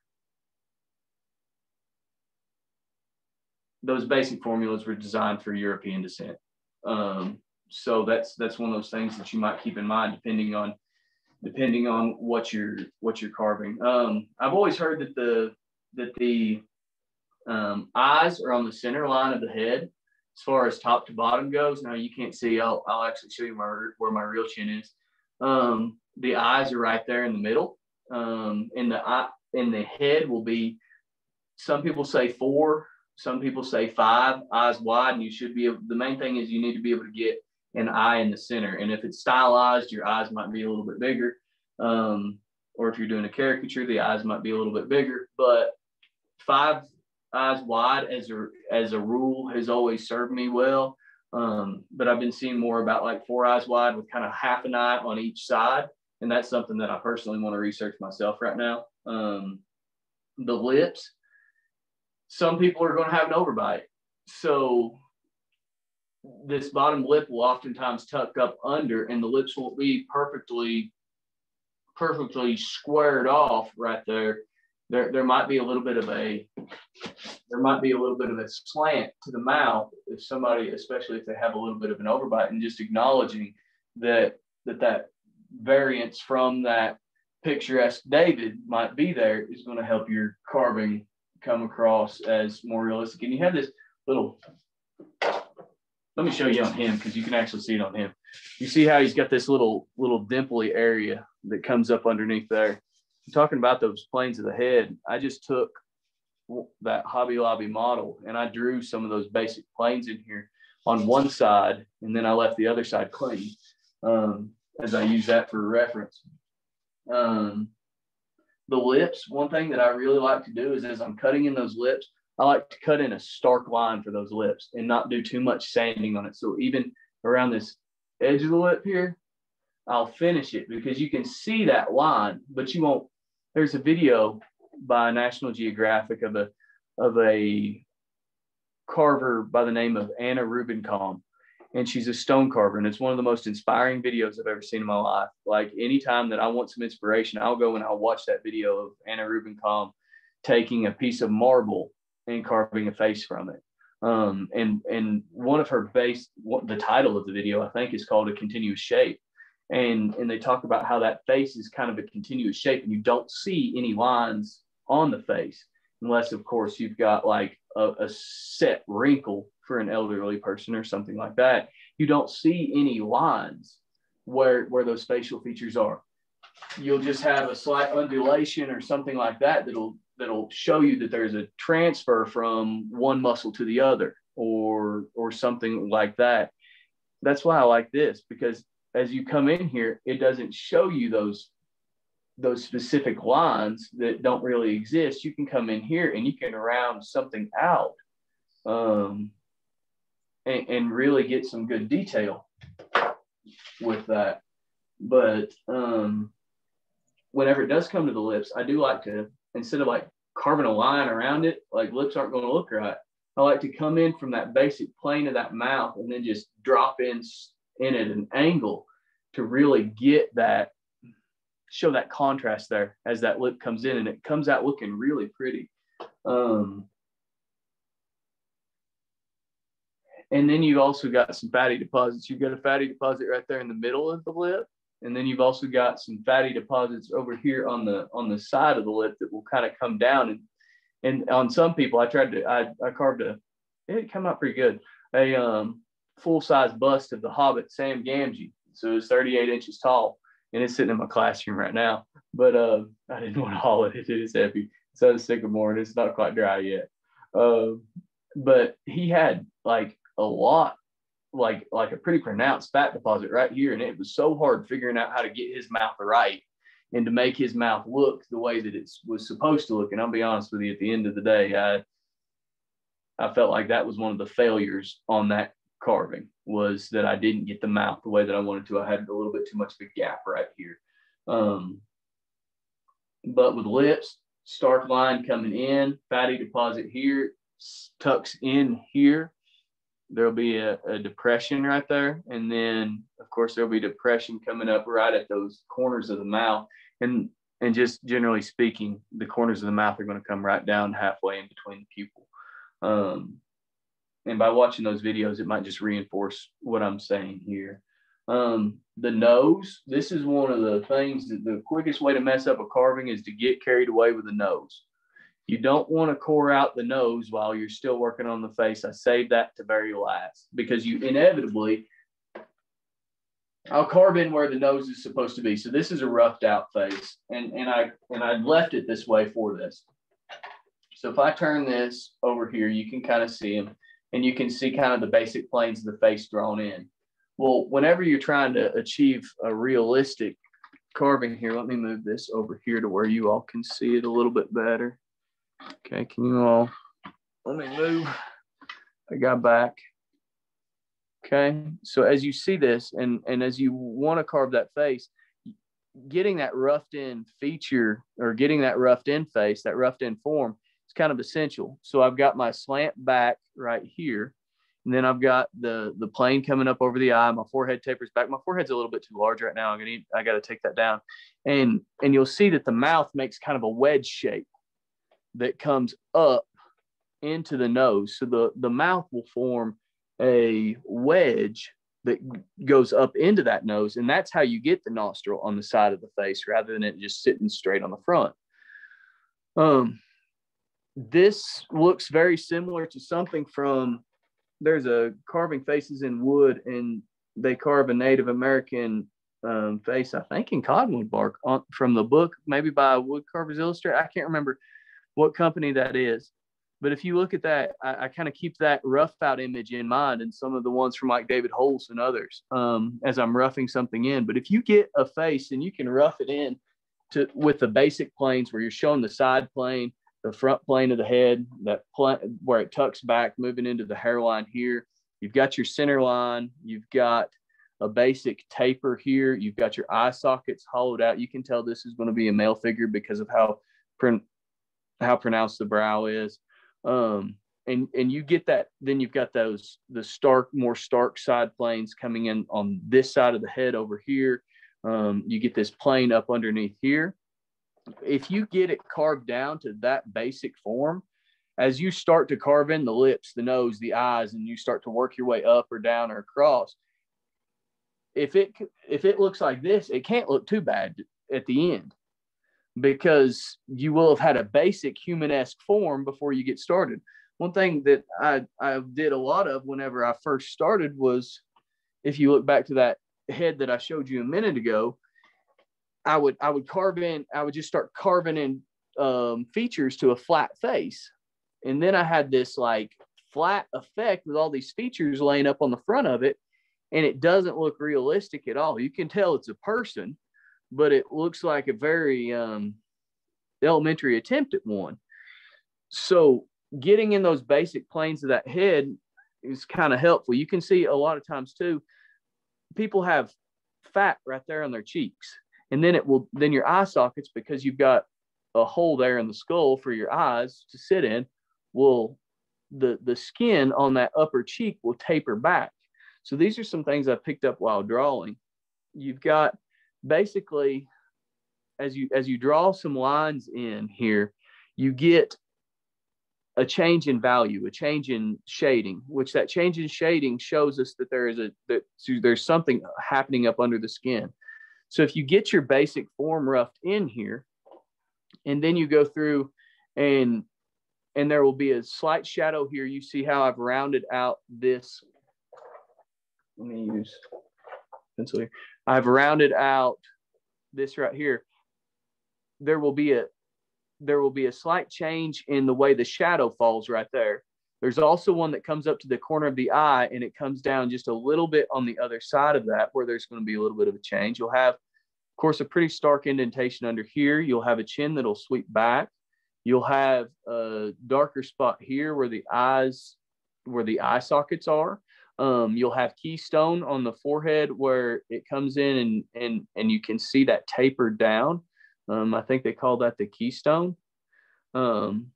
[SPEAKER 2] those basic formulas were designed for European descent. Um, so that's that's one of those things that you might keep in mind depending on depending on what you're what you're carving. Um, I've always heard that the that the um, eyes are on the center line of the head as far as top to bottom goes. Now you can't see, I'll, I'll actually show you my, where my real chin is. Um, the eyes are right there in the middle. Um, and the eye and the head will be, some people say four, some people say five eyes wide. And you should be able, the main thing is you need to be able to get an eye in the center. And if it's stylized, your eyes might be a little bit bigger. Um, or if you're doing a caricature, the eyes might be a little bit bigger. But five eyes wide as a as a rule has always served me well. Um, but I've been seeing more about like four eyes wide with kind of half an eye on each side, and that's something that I personally want to research myself right now. Um, the lips, some people are going to have an overbite, so this bottom lip will oftentimes tuck up under, and the lips won't be perfectly perfectly squared off right there there, there might be a little bit of a there might be a little bit of a slant to the mouth if somebody especially if they have a little bit of an overbite and just acknowledging that that that variance from that picturesque david might be there is going to help your carving come across as more realistic. And you have this little let me show you on him because you can actually see it on him. You see how he's got this little little dimply area that comes up underneath there talking about those planes of the head, I just took that Hobby Lobby model and I drew some of those basic planes in here on one side, and then I left the other side clean um, as I use that for reference. Um, the lips, one thing that I really like to do is as I'm cutting in those lips, I like to cut in a stark line for those lips and not do too much sanding on it. So even around this edge of the lip here, I'll finish it because you can see that line, but you won't. There's a video by National Geographic of a of a carver by the name of Anna Rubincam, and she's a stone carver, and it's one of the most inspiring videos I've ever seen in my life. Like anytime that I want some inspiration, I'll go and I'll watch that video of Anna Rubincam taking a piece of marble and carving a face from it. Um, and and one of her base, the title of the video I think is called a continuous shape and and they talk about how that face is kind of a continuous shape and you don't see any lines on the face unless of course you've got like a, a, set wrinkle for an elderly person or something like that. You don't see any lines where where those facial features are. You'll just have a slight undulation or something like that that'll that'll show you that there's a transfer from one muscle to the other or or something like that. That's why i like this because as you come in here, it doesn't show you those those specific lines that don't really exist. You can come in here and you can round something out um, and, and really get some good detail with that. But um, whenever it does come to the lips, I do like to, instead of like carving a line around it, like lips aren't going to look right. I like to come in from that basic plane of that mouth and then just drop in in at an angle to really get that show that contrast there as that lip comes in and it comes out looking really pretty. Um, and then you've also got some fatty deposits. You've got a fatty deposit right there in the middle of the lip and then you've also got some fatty deposits over here on the on the side of the lip that will kind of come down. And and on some people i tried to i, I carved a it came out pretty good. A um full size bust of the Hobbit Sam Gamgee. So it's 38 inches tall, and it's sitting in my classroom right now. But uh, I didn't want to haul it; it is heavy. It's out of sycamore, and it's not quite dry yet. Uh, but he had like a lot, like like a pretty pronounced fat deposit right here, and it was so hard figuring out how to get his mouth right and to make his mouth look the way that it was supposed to look. And I'll be honest with you, at the end of the day, I I felt like that was one of the failures on that carving was that I didn't get the mouth the way that I wanted to. I had a little bit too much of a gap right here. Um, but with lips, stark line coming in, fatty deposit here, tucks in here. There'll be a, a depression right there. And then, of course, there'll be depression coming up right at those corners of the mouth. And and just generally speaking, the corners of the mouth are going to come right down halfway in between the pupil. Um, and by watching those videos, it might just reinforce what I'm saying here. Um, the nose, this is one of the things that the quickest way to mess up a carving is to get carried away with the nose. You don't want to core out the nose while you're still working on the face. I save that to very last because you inevitably, I'll carve in where the nose is supposed to be. So this is a roughed out face and, and I, and I left it this way for this. So if I turn this over here, you can kind of see them and you can see kind of the basic planes of the face drawn in. Well, whenever you're trying to achieve a realistic carving here, let me move this over here to where you all can see it a little bit better. Okay, can you all, let me move. I got back. Okay, so as you see this and, and as you want to carve that face, getting that roughed in feature or getting that roughed in face, that roughed in form it's kind of essential. So I've got my slant back right here. And then I've got the the plane coming up over the eye. My forehead tapers back. My forehead's a little bit too large right now. I'm gonna I got to take that down. And and you'll see that the mouth makes kind of a wedge shape that comes up into the nose. So the the mouth will form a wedge that goes up into that nose, and that's how you get the nostril on the side of the face rather than it just sitting straight on the front. Um, this looks very similar to something from there's a carving faces in wood and they carve a Native American um, face, I think in cottonwood bark on, from the book, maybe by Wood Carvers Illustrated. I can't remember what company that is. But if you look at that, I, I kind of keep that rough out image in mind and some of the ones from like David Holz and others um, as I'm roughing something in. But if you get a face and you can rough it in to with the basic planes where you're showing the side plane, the front plane of the head, that pl- where it tucks back, moving into the hairline here. You've got your center line. You've got a basic taper here. You've got your eye sockets hollowed out. You can tell this is going to be a male figure because of how how pronounced the brow is. Um, and and you get that. Then you've got those the stark, more stark side planes coming in on this side of the head over here. Um, you get this plane up underneath here. If you get it carved down to that basic form, as you start to carve in the lips, the nose, the eyes, and you start to work your way up or down or across, if it if it looks like this, it can't look too bad at the end because you will have had a basic human-esque form before you get started. One thing that I, I did a lot of whenever I first started was if you look back to that head that I showed you a minute ago, I would I would carve in, I would just start carving in um, features to a flat face. And then I had this like flat effect with all these features laying up on the front of it. And it doesn't look realistic at all. You can tell it's a person, but it looks like a very um, elementary attempt at one. So getting in those basic planes of that head is kind of helpful. You can see a lot of times too, people have fat right there on their cheeks. And then it will, then your eye sockets, because you've got a hole there in the skull for your eyes to sit in, will the the skin on that upper cheek will taper back. So these are some things I picked up while drawing. You've got basically as you as you draw some lines in here, you get a change in value, a change in shading, which that change in shading shows us that there is a that there's something happening up under the skin. So if you get your basic form roughed in here, and then you go through and and there will be a slight shadow here. You see how I've rounded out this. Let me use pencil here. I've rounded out this right here. There will be a there will be a slight change in the way the shadow falls right there. There's also one that comes up to the corner of the eye and it comes down just a little bit on the other side of that where there's going to be a little bit of a change. You'll have, of course, a pretty stark indentation under here. You'll have a chin that'll sweep back. You'll have a darker spot here where the eyes, where the eye sockets are. Um, you'll have keystone on the forehead where it comes in and and and you can see that taper down. Um, I think they call that the keystone. Um,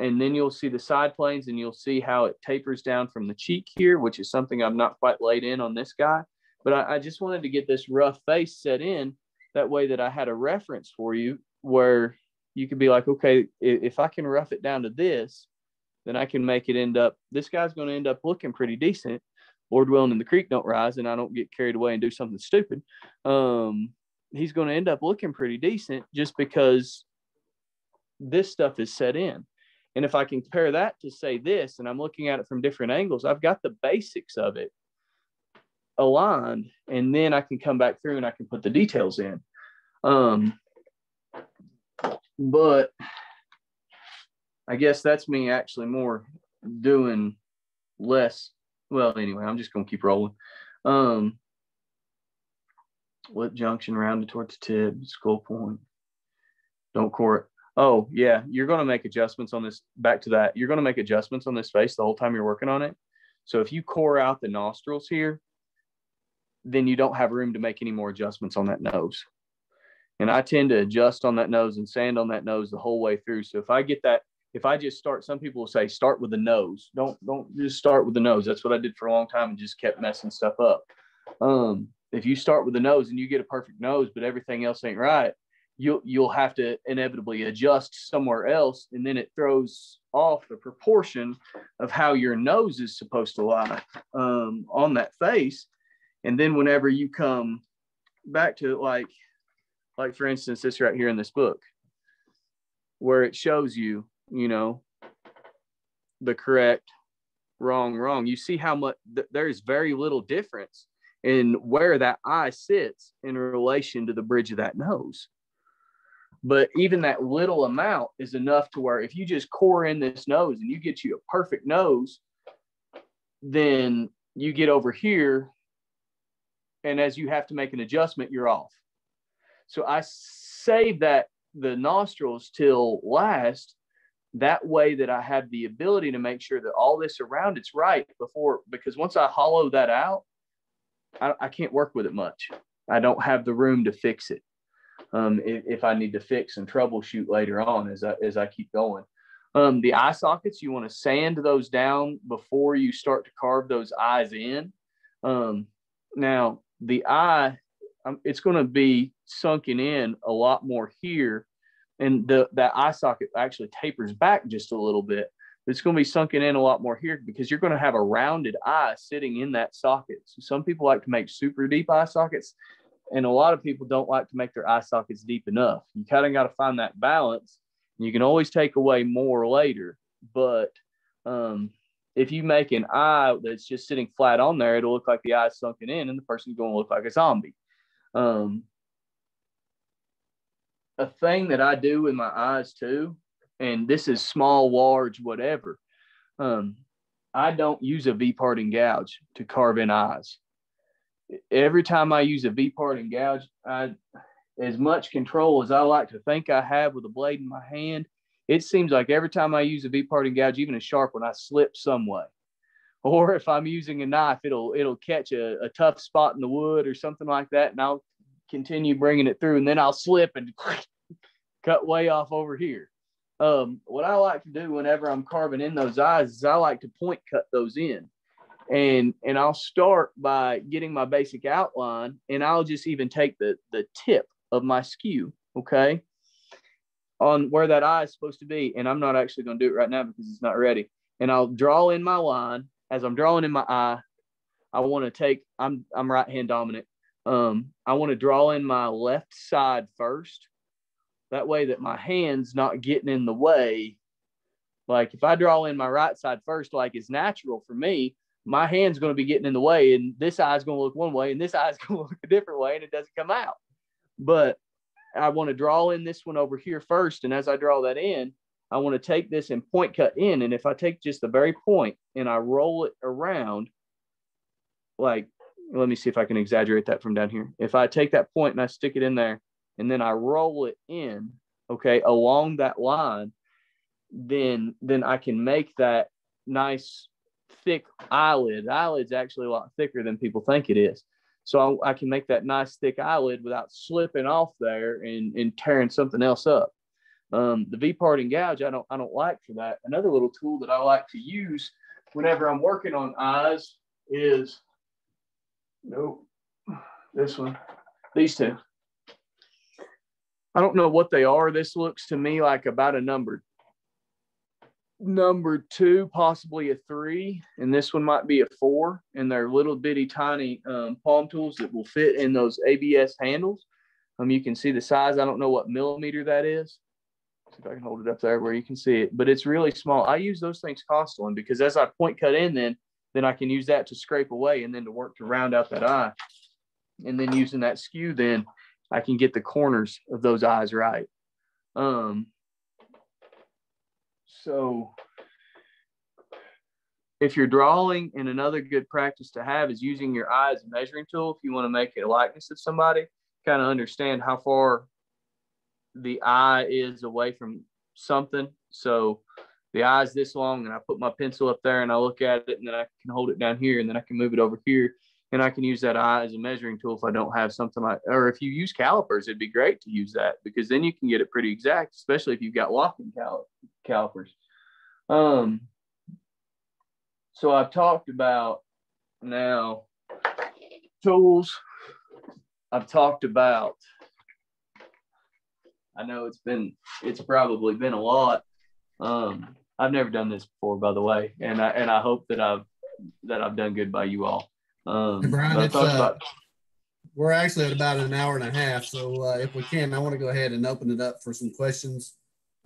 [SPEAKER 2] and then you'll see the side planes and you'll see how it tapers down from the cheek here, which is something I'm not quite laid in on this guy. But I, I just wanted to get this rough face set in that way that I had a reference for you where you could be like, okay, if I can rough it down to this, then I can make it end up, this guy's going to end up looking pretty decent. Lord willing, and the creek don't rise and I don't get carried away and do something stupid. Um, he's going to end up looking pretty decent just because this stuff is set in. And if I can compare that to say this, and I'm looking at it from different angles, I've got the basics of it aligned, and then I can come back through and I can put the details in. Um, but I guess that's me actually more doing less. Well, anyway, I'm just gonna keep rolling. Um, lip junction rounded towards the tip, skull point. Don't core it. Oh yeah, you're gonna make adjustments on this. Back to that, you're gonna make adjustments on this face the whole time you're working on it. So if you core out the nostrils here, then you don't have room to make any more adjustments on that nose. And I tend to adjust on that nose and sand on that nose the whole way through. So if I get that, if I just start, some people will say start with the nose. Don't don't just start with the nose. That's what I did for a long time and just kept messing stuff up. Um, if you start with the nose and you get a perfect nose, but everything else ain't right, you'll you'll have to inevitably adjust somewhere else, and then it throws off the proportion of how your nose is supposed to lie um, on that face. And then whenever you come back to like like for instance this right here in this book where it shows you you know the correct wrong wrong you see how much th- there's very little difference in where that eye sits in relation to the bridge of that nose but even that little amount is enough to where if you just core in this nose and you get you a perfect nose then you get over here and as you have to make an adjustment you're off so I save that the nostrils till last that way that I have the ability to make sure that all this around it's right before because once I hollow that out, I, I can't work with it much. I don't have the room to fix it. Um, if, if, I need to fix and troubleshoot later on as I, as I keep going. Um, the eye sockets, you want to sand those down before you start to carve those eyes in. Um, now, the eye, um, it's going to be sunken in a lot more here and the that eye socket actually tapers back just a little bit. It's going to be sunken in a lot more here because you're going to have a rounded eye sitting in that socket. So some people like to make super deep eye sockets, and a lot of people don't like to make their eye sockets deep enough. You kind of got to find that balance. You can always take away more later, but um, if you make an eye that's just sitting flat on there, it'll look like the eye's sunken in, and the person's going to look like a zombie. Um, a thing that I do with my eyes too, and this is small, large, whatever. Um, I don't use a V parting gouge to carve in eyes. Every time I use a V parting gouge, I, as much control as I like to think I have with a blade in my hand, it seems like every time I use a V parting gouge, even a sharp one, I slip some way. Or if I'm using a knife, it'll it'll catch a, a tough spot in the wood or something like that, and I'll continue bringing it through, and then I'll slip and cut way off over here. Um, what I like to do whenever I'm carving in those eyes is I like to point cut those in. And, and I'll start by getting my basic outline and I'll just even take the, the tip of my skew, okay, on where that eye is supposed to be. And I'm not actually going to do it right now because it's not ready. And I'll draw in my line. As I'm drawing in my eye, I want to take, I'm, I'm right hand dominant. Um, I want to draw in my left side first. That way that my hand's not getting in the way. Like if I draw in my right side first, like is natural for me, my hand's going to be getting in the way and this eye's going to look one way and this eye's going to look a different way and it doesn't come out. But I want to draw in this one over here first. And as I draw that in, I want to take this and point cut in. And if I take just the very point and I roll it around, like let me see if I can exaggerate that from down here. If I take that point and I stick it in there and then I roll it in, okay, along that line, then then I can make that nice thick eyelid. Eyelid's actually a lot thicker than people think it is. So I, I, can make that nice thick eyelid without slipping off there and, and tearing something else up. Um, the V parting gouge, I don't I don't like for that. Another little tool that I like to use whenever I'm working on eyes is Nope. This one. These two. I don't know what they are. This looks to me like about a number number two, possibly a three, and this one might be a four. And they're little bitty tiny um, palm tools that will fit in those ABS handles. Um, you can see the size. I don't know what millimeter that is. See if I can hold it up there where you can see it, but it's really small. I use those things constantly because as I point cut in, then then I can use that to scrape away and then to work to round out that eye. And then using that skew, then I can get the corners of those eyes right. Um, so if you're drawing and another good practice to have is using your eye as a measuring tool, if you want to make a likeness of somebody, kind of understand how far the eye is away from something. So the eye's this long and I put my pencil up there and I look at it and then I can hold it down here and then I can move it over here and I can use that eye as a measuring tool if I don't have something like, or if you use calipers, it'd be great to use that because then you can get it pretty exact, especially if you've got locking cal- calipers. Um, so I've talked about now tools. I've talked about, I know it's been, it's probably been a lot. Um, I've never done this before, by the way, and I and I hope that I've that I've done good by you all. Um,
[SPEAKER 1] hey Brian, uh, about, we're actually at about an hour and a half, so uh, if we can, I want to go ahead and open it up for some questions.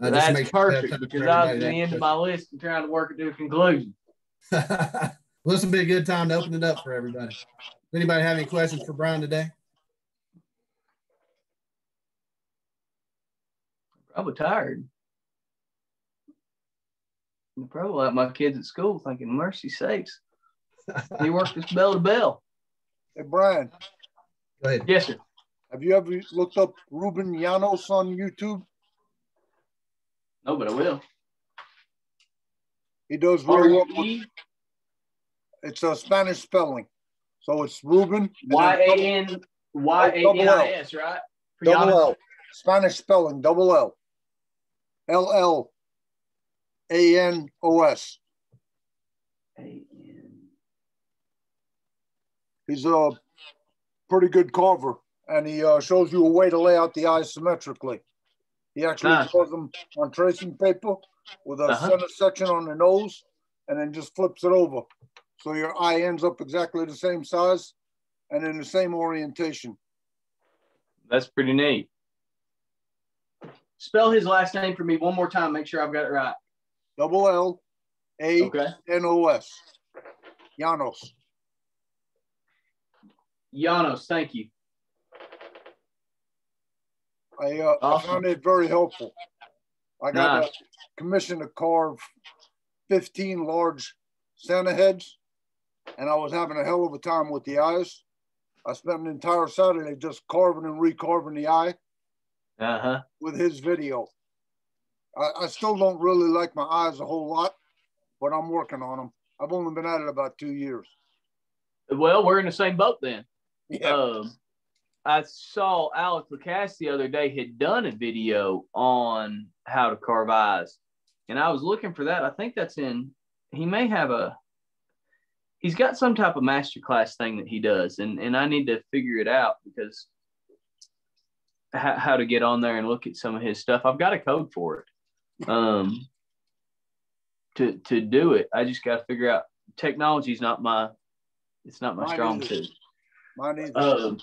[SPEAKER 2] Uh, that's perfect sure because I was at the end of my list and trying to work it to a conclusion.
[SPEAKER 1] well, this will be a good time to open it up for everybody. Anybody have any questions for Brian today?
[SPEAKER 2] Probably tired. I'm probably like my kids at school thinking, mercy sakes, he worked this bell to bell.
[SPEAKER 5] Hey, Brian.
[SPEAKER 1] Go ahead.
[SPEAKER 2] Yes, sir.
[SPEAKER 5] Have you ever looked up Ruben Llanos on YouTube?
[SPEAKER 2] No, but I will.
[SPEAKER 5] He does very well. It's a Spanish spelling. So it's Ruben. and then
[SPEAKER 2] Y A N Y A N I S, right?
[SPEAKER 5] Double L. Spanish spelling, double L. L L A N O S.
[SPEAKER 2] A-N.
[SPEAKER 5] He's a pretty good carver, and he uh, shows you a way to lay out the eyes symmetrically. He actually draws them on tracing paper with a
[SPEAKER 2] Uh-huh.
[SPEAKER 5] center section on the nose, and then just flips it over. So your eye ends up exactly the same size and in the same orientation.
[SPEAKER 2] That's pretty neat. Spell his last name for me one more time. Make sure I've got it right.
[SPEAKER 5] Double L A. N O S. Llanos.
[SPEAKER 2] Llanos, thank you.
[SPEAKER 5] I, uh,
[SPEAKER 2] Awesome.
[SPEAKER 5] I found it very helpful. I got
[SPEAKER 2] Nice.
[SPEAKER 5] a commission to carve 15 large Santa heads, and I was having a hell of a time with the eyes. I spent an entire Saturday just carving and recarving the eye
[SPEAKER 2] Uh huh.
[SPEAKER 5] with his video. I, I still don't really like my eyes a whole lot, but I'm working on them. I've only been at it about two years.
[SPEAKER 2] Well, we're in the same boat then.
[SPEAKER 5] Yeah.
[SPEAKER 2] Um, I saw Alex Lacasse the other day had done a video on how to carve eyes, and I was looking for that. I think that's in. He may have a. He's got some type of masterclass thing that he does, and and I need to figure it out because how, how to get on there and look at some of his stuff. I've got a code for it. Um. To to do it, I just got to figure out. technology is not my. It's not my
[SPEAKER 5] Mine
[SPEAKER 2] strong suit
[SPEAKER 5] Mine either.
[SPEAKER 2] um,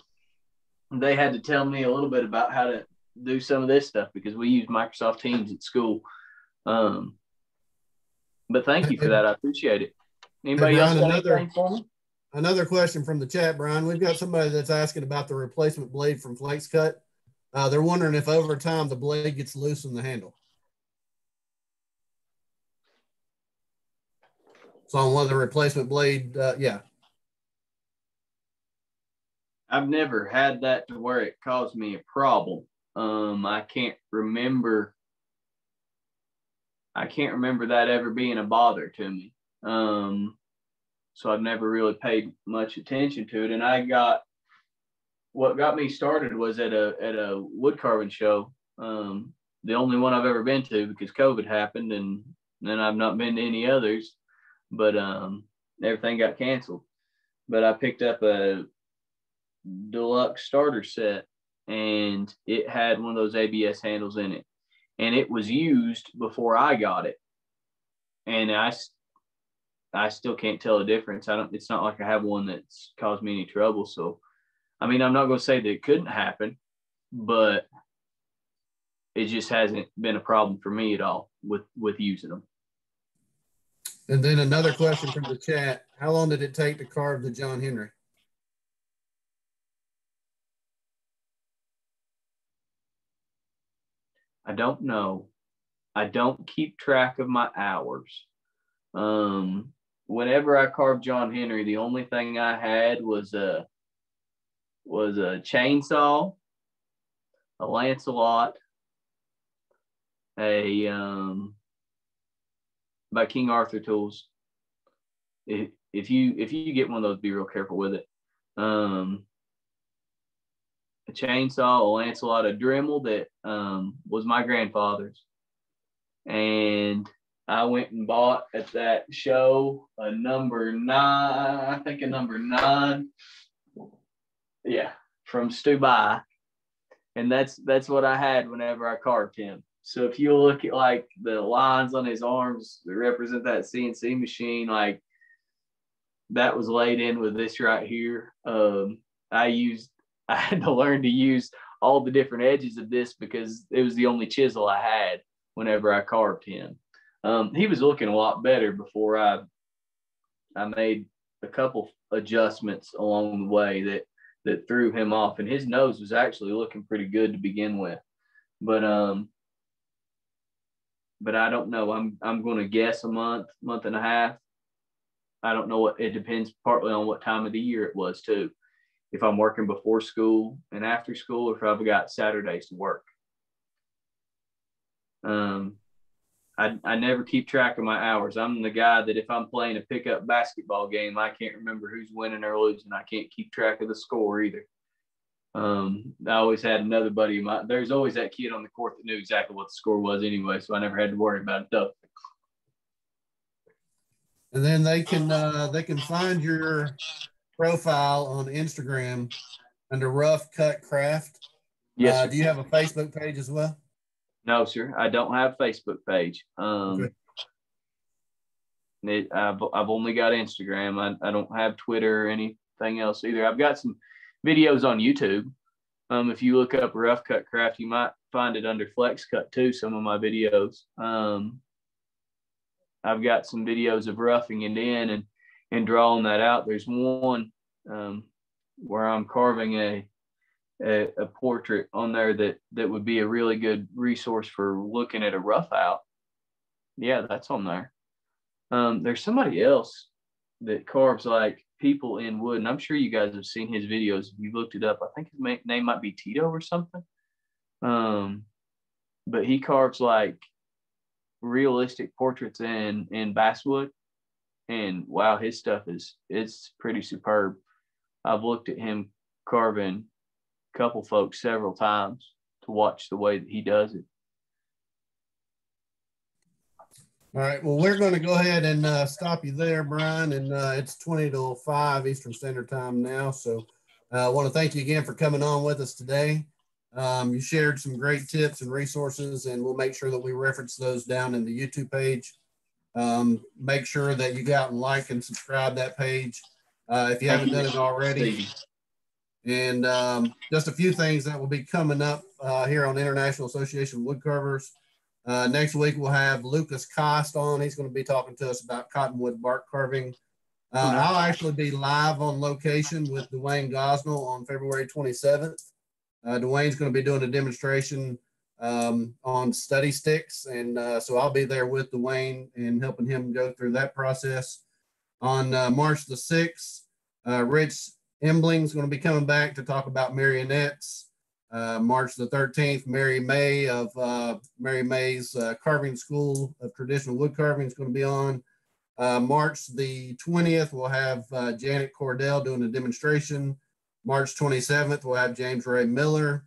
[SPEAKER 2] they had to tell me a little bit about how to do some of this stuff because we use Microsoft Teams at school. Um, but thank you for that. I appreciate it. Anybody
[SPEAKER 1] Hey,
[SPEAKER 2] else
[SPEAKER 1] Brian,
[SPEAKER 2] got
[SPEAKER 1] another-
[SPEAKER 2] anything for me?
[SPEAKER 1] Another question from the chat, Brian. We've got somebody that's asking about the replacement blade from Flexcut. Uh, they're wondering if over time the blade gets loose in the handle. So on one of the replacement blade, uh, yeah.
[SPEAKER 2] I've never had that to where it caused me a problem. Um, I can't remember. I can't remember that ever being a bother to me. Um, so I've never really paid much attention to it. And I got what got me started was at a at a wood carving show. Um, the only one I've ever been to because COVID happened, and then I've not been to any others. But um, everything got canceled. But I picked up a deluxe starter set and it had one of those ABS handles in it. And it was used before I got it. And I, I still can't tell a difference. I don't it's not like I have one that's caused me any trouble. So I mean I'm not going to say that it couldn't happen but it just hasn't been a problem for me at all with with using them
[SPEAKER 1] And then another question from the chat. How long did it take to carve the John Henry?
[SPEAKER 2] I don't know. I don't keep track of my hours. Um, whenever I carved John Henry, the only thing I had was a was a chainsaw, a Lancelot, a um, by King Arthur tools. If, if you if you get one of those, be real careful with it. Um, a chainsaw, a Lancelot, a Dremel that um, was my grandfather's. And I went and bought at that show a number nine, I think a number nine. Yeah, from Stubai. And that's that's what I had whenever I carved him. So if you look at like the lines on his arms that represent that CNC machine, like that was laid in with this right here. Um, I used I had to learn to use all the different edges of this because it was the only chisel I had whenever I carved him. Um, he was looking a lot better before I I made a couple adjustments along the way that that threw him off, and his nose was actually looking pretty good to begin with. But um, but I don't know. I'm I'm going to guess a month, month and a half. I don't know what it depends partly on what time of the year it was too if I'm working before school and after school, or if I've got Saturdays to work. Um, I, I never keep track of my hours. I'm the guy that if I'm playing a pickup basketball game, I can't remember who's winning or losing. I can't keep track of the score either. Um, I always had another buddy of mine. There's always that kid on the court that knew exactly what the score was anyway, so I never had to worry about it though.
[SPEAKER 1] And then they can uh, they can find your profile on Instagram under Rough Cut Craft.
[SPEAKER 2] Yes.
[SPEAKER 1] Uh, do you have a Facebook page as well?
[SPEAKER 2] No, sir. I don't have Facebook page. Um,
[SPEAKER 1] Okay.
[SPEAKER 2] it, I've, I've only got Instagram. I, I don't have Twitter or anything else either. I've got some videos on YouTube. Um, if you look up Rough Cut Craft, you might find it under Flexcut too. Some of my videos. Um, I've got some videos of roughing it in and and drawing that out. There's one um, where I'm carving a, a a portrait on there that that would be a really good resource for looking at a rough out. Yeah, that's on there. Um, there's somebody else that carves like people in wood, and I'm sure you guys have seen his videos. If you looked it up, I think his name might be Tito or something. Um, but he carves like realistic portraits in in basswood, and wow, his stuff is it's pretty superb. I've looked at him carving a couple folks several times to watch the way that he does it.
[SPEAKER 1] All right. Well, we're going to go ahead and uh, stop you there, Brian. And uh, it's 20 to 5 Eastern Standard Time now. So uh, I want to thank you again for coming on with us today. Um, you shared some great tips and resources, and we'll make sure that we reference those down in the YouTube page. Um, make sure that you go out and like and subscribe that page uh, if you haven't done it already. And um, just a few things that will be coming up uh, here on International Association of Woodcarvers. Uh, next week we'll have Lucas Cost on. He's going to be talking to us about cottonwood bark carving. Uh, I'll actually be live on location with Dwayne Gosnell on February 27th. Uh, Dwayne's going to be doing a demonstration um, on study sticks, and uh, so I'll be there with Dwayne and helping him go through that process. On uh, March the 6th, uh, Rich Embling's going to be coming back to talk about marionettes. Uh, March the 13th, Mary May of uh, Mary May's uh, Carving School of Traditional Wood Carving is going to be on. March the 20th, we'll have Janet Cordell doing a demonstration. March 27th, we'll have James Ray Miller.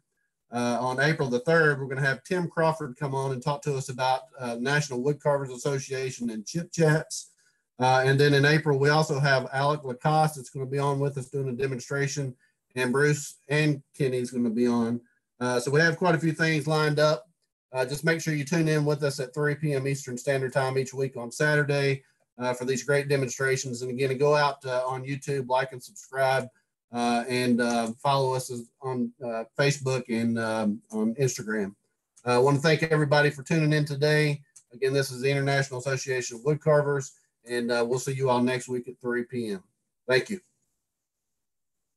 [SPEAKER 1] Uh, on April the 3rd, we're going to have Tim Crawford come on and talk to us about uh, National Wood Carvers Association and Chip Chats. Uh, and then in April, we also have Alec Lacasse that's going to be on with us doing a demonstration and Bruce and Kenny's going to be on. Uh, so we have quite a few things lined up. Uh, just make sure you tune in with us at 3 p.m. Eastern Standard Time each week on Saturday uh, for these great demonstrations. And again, go out on YouTube, like and subscribe, and uh, follow us on Facebook and um, on Instagram. I want to thank everybody for tuning in today. Again, this is the International Association of Wood Carvers, and we'll see you all next week at 3 p.m. Thank you.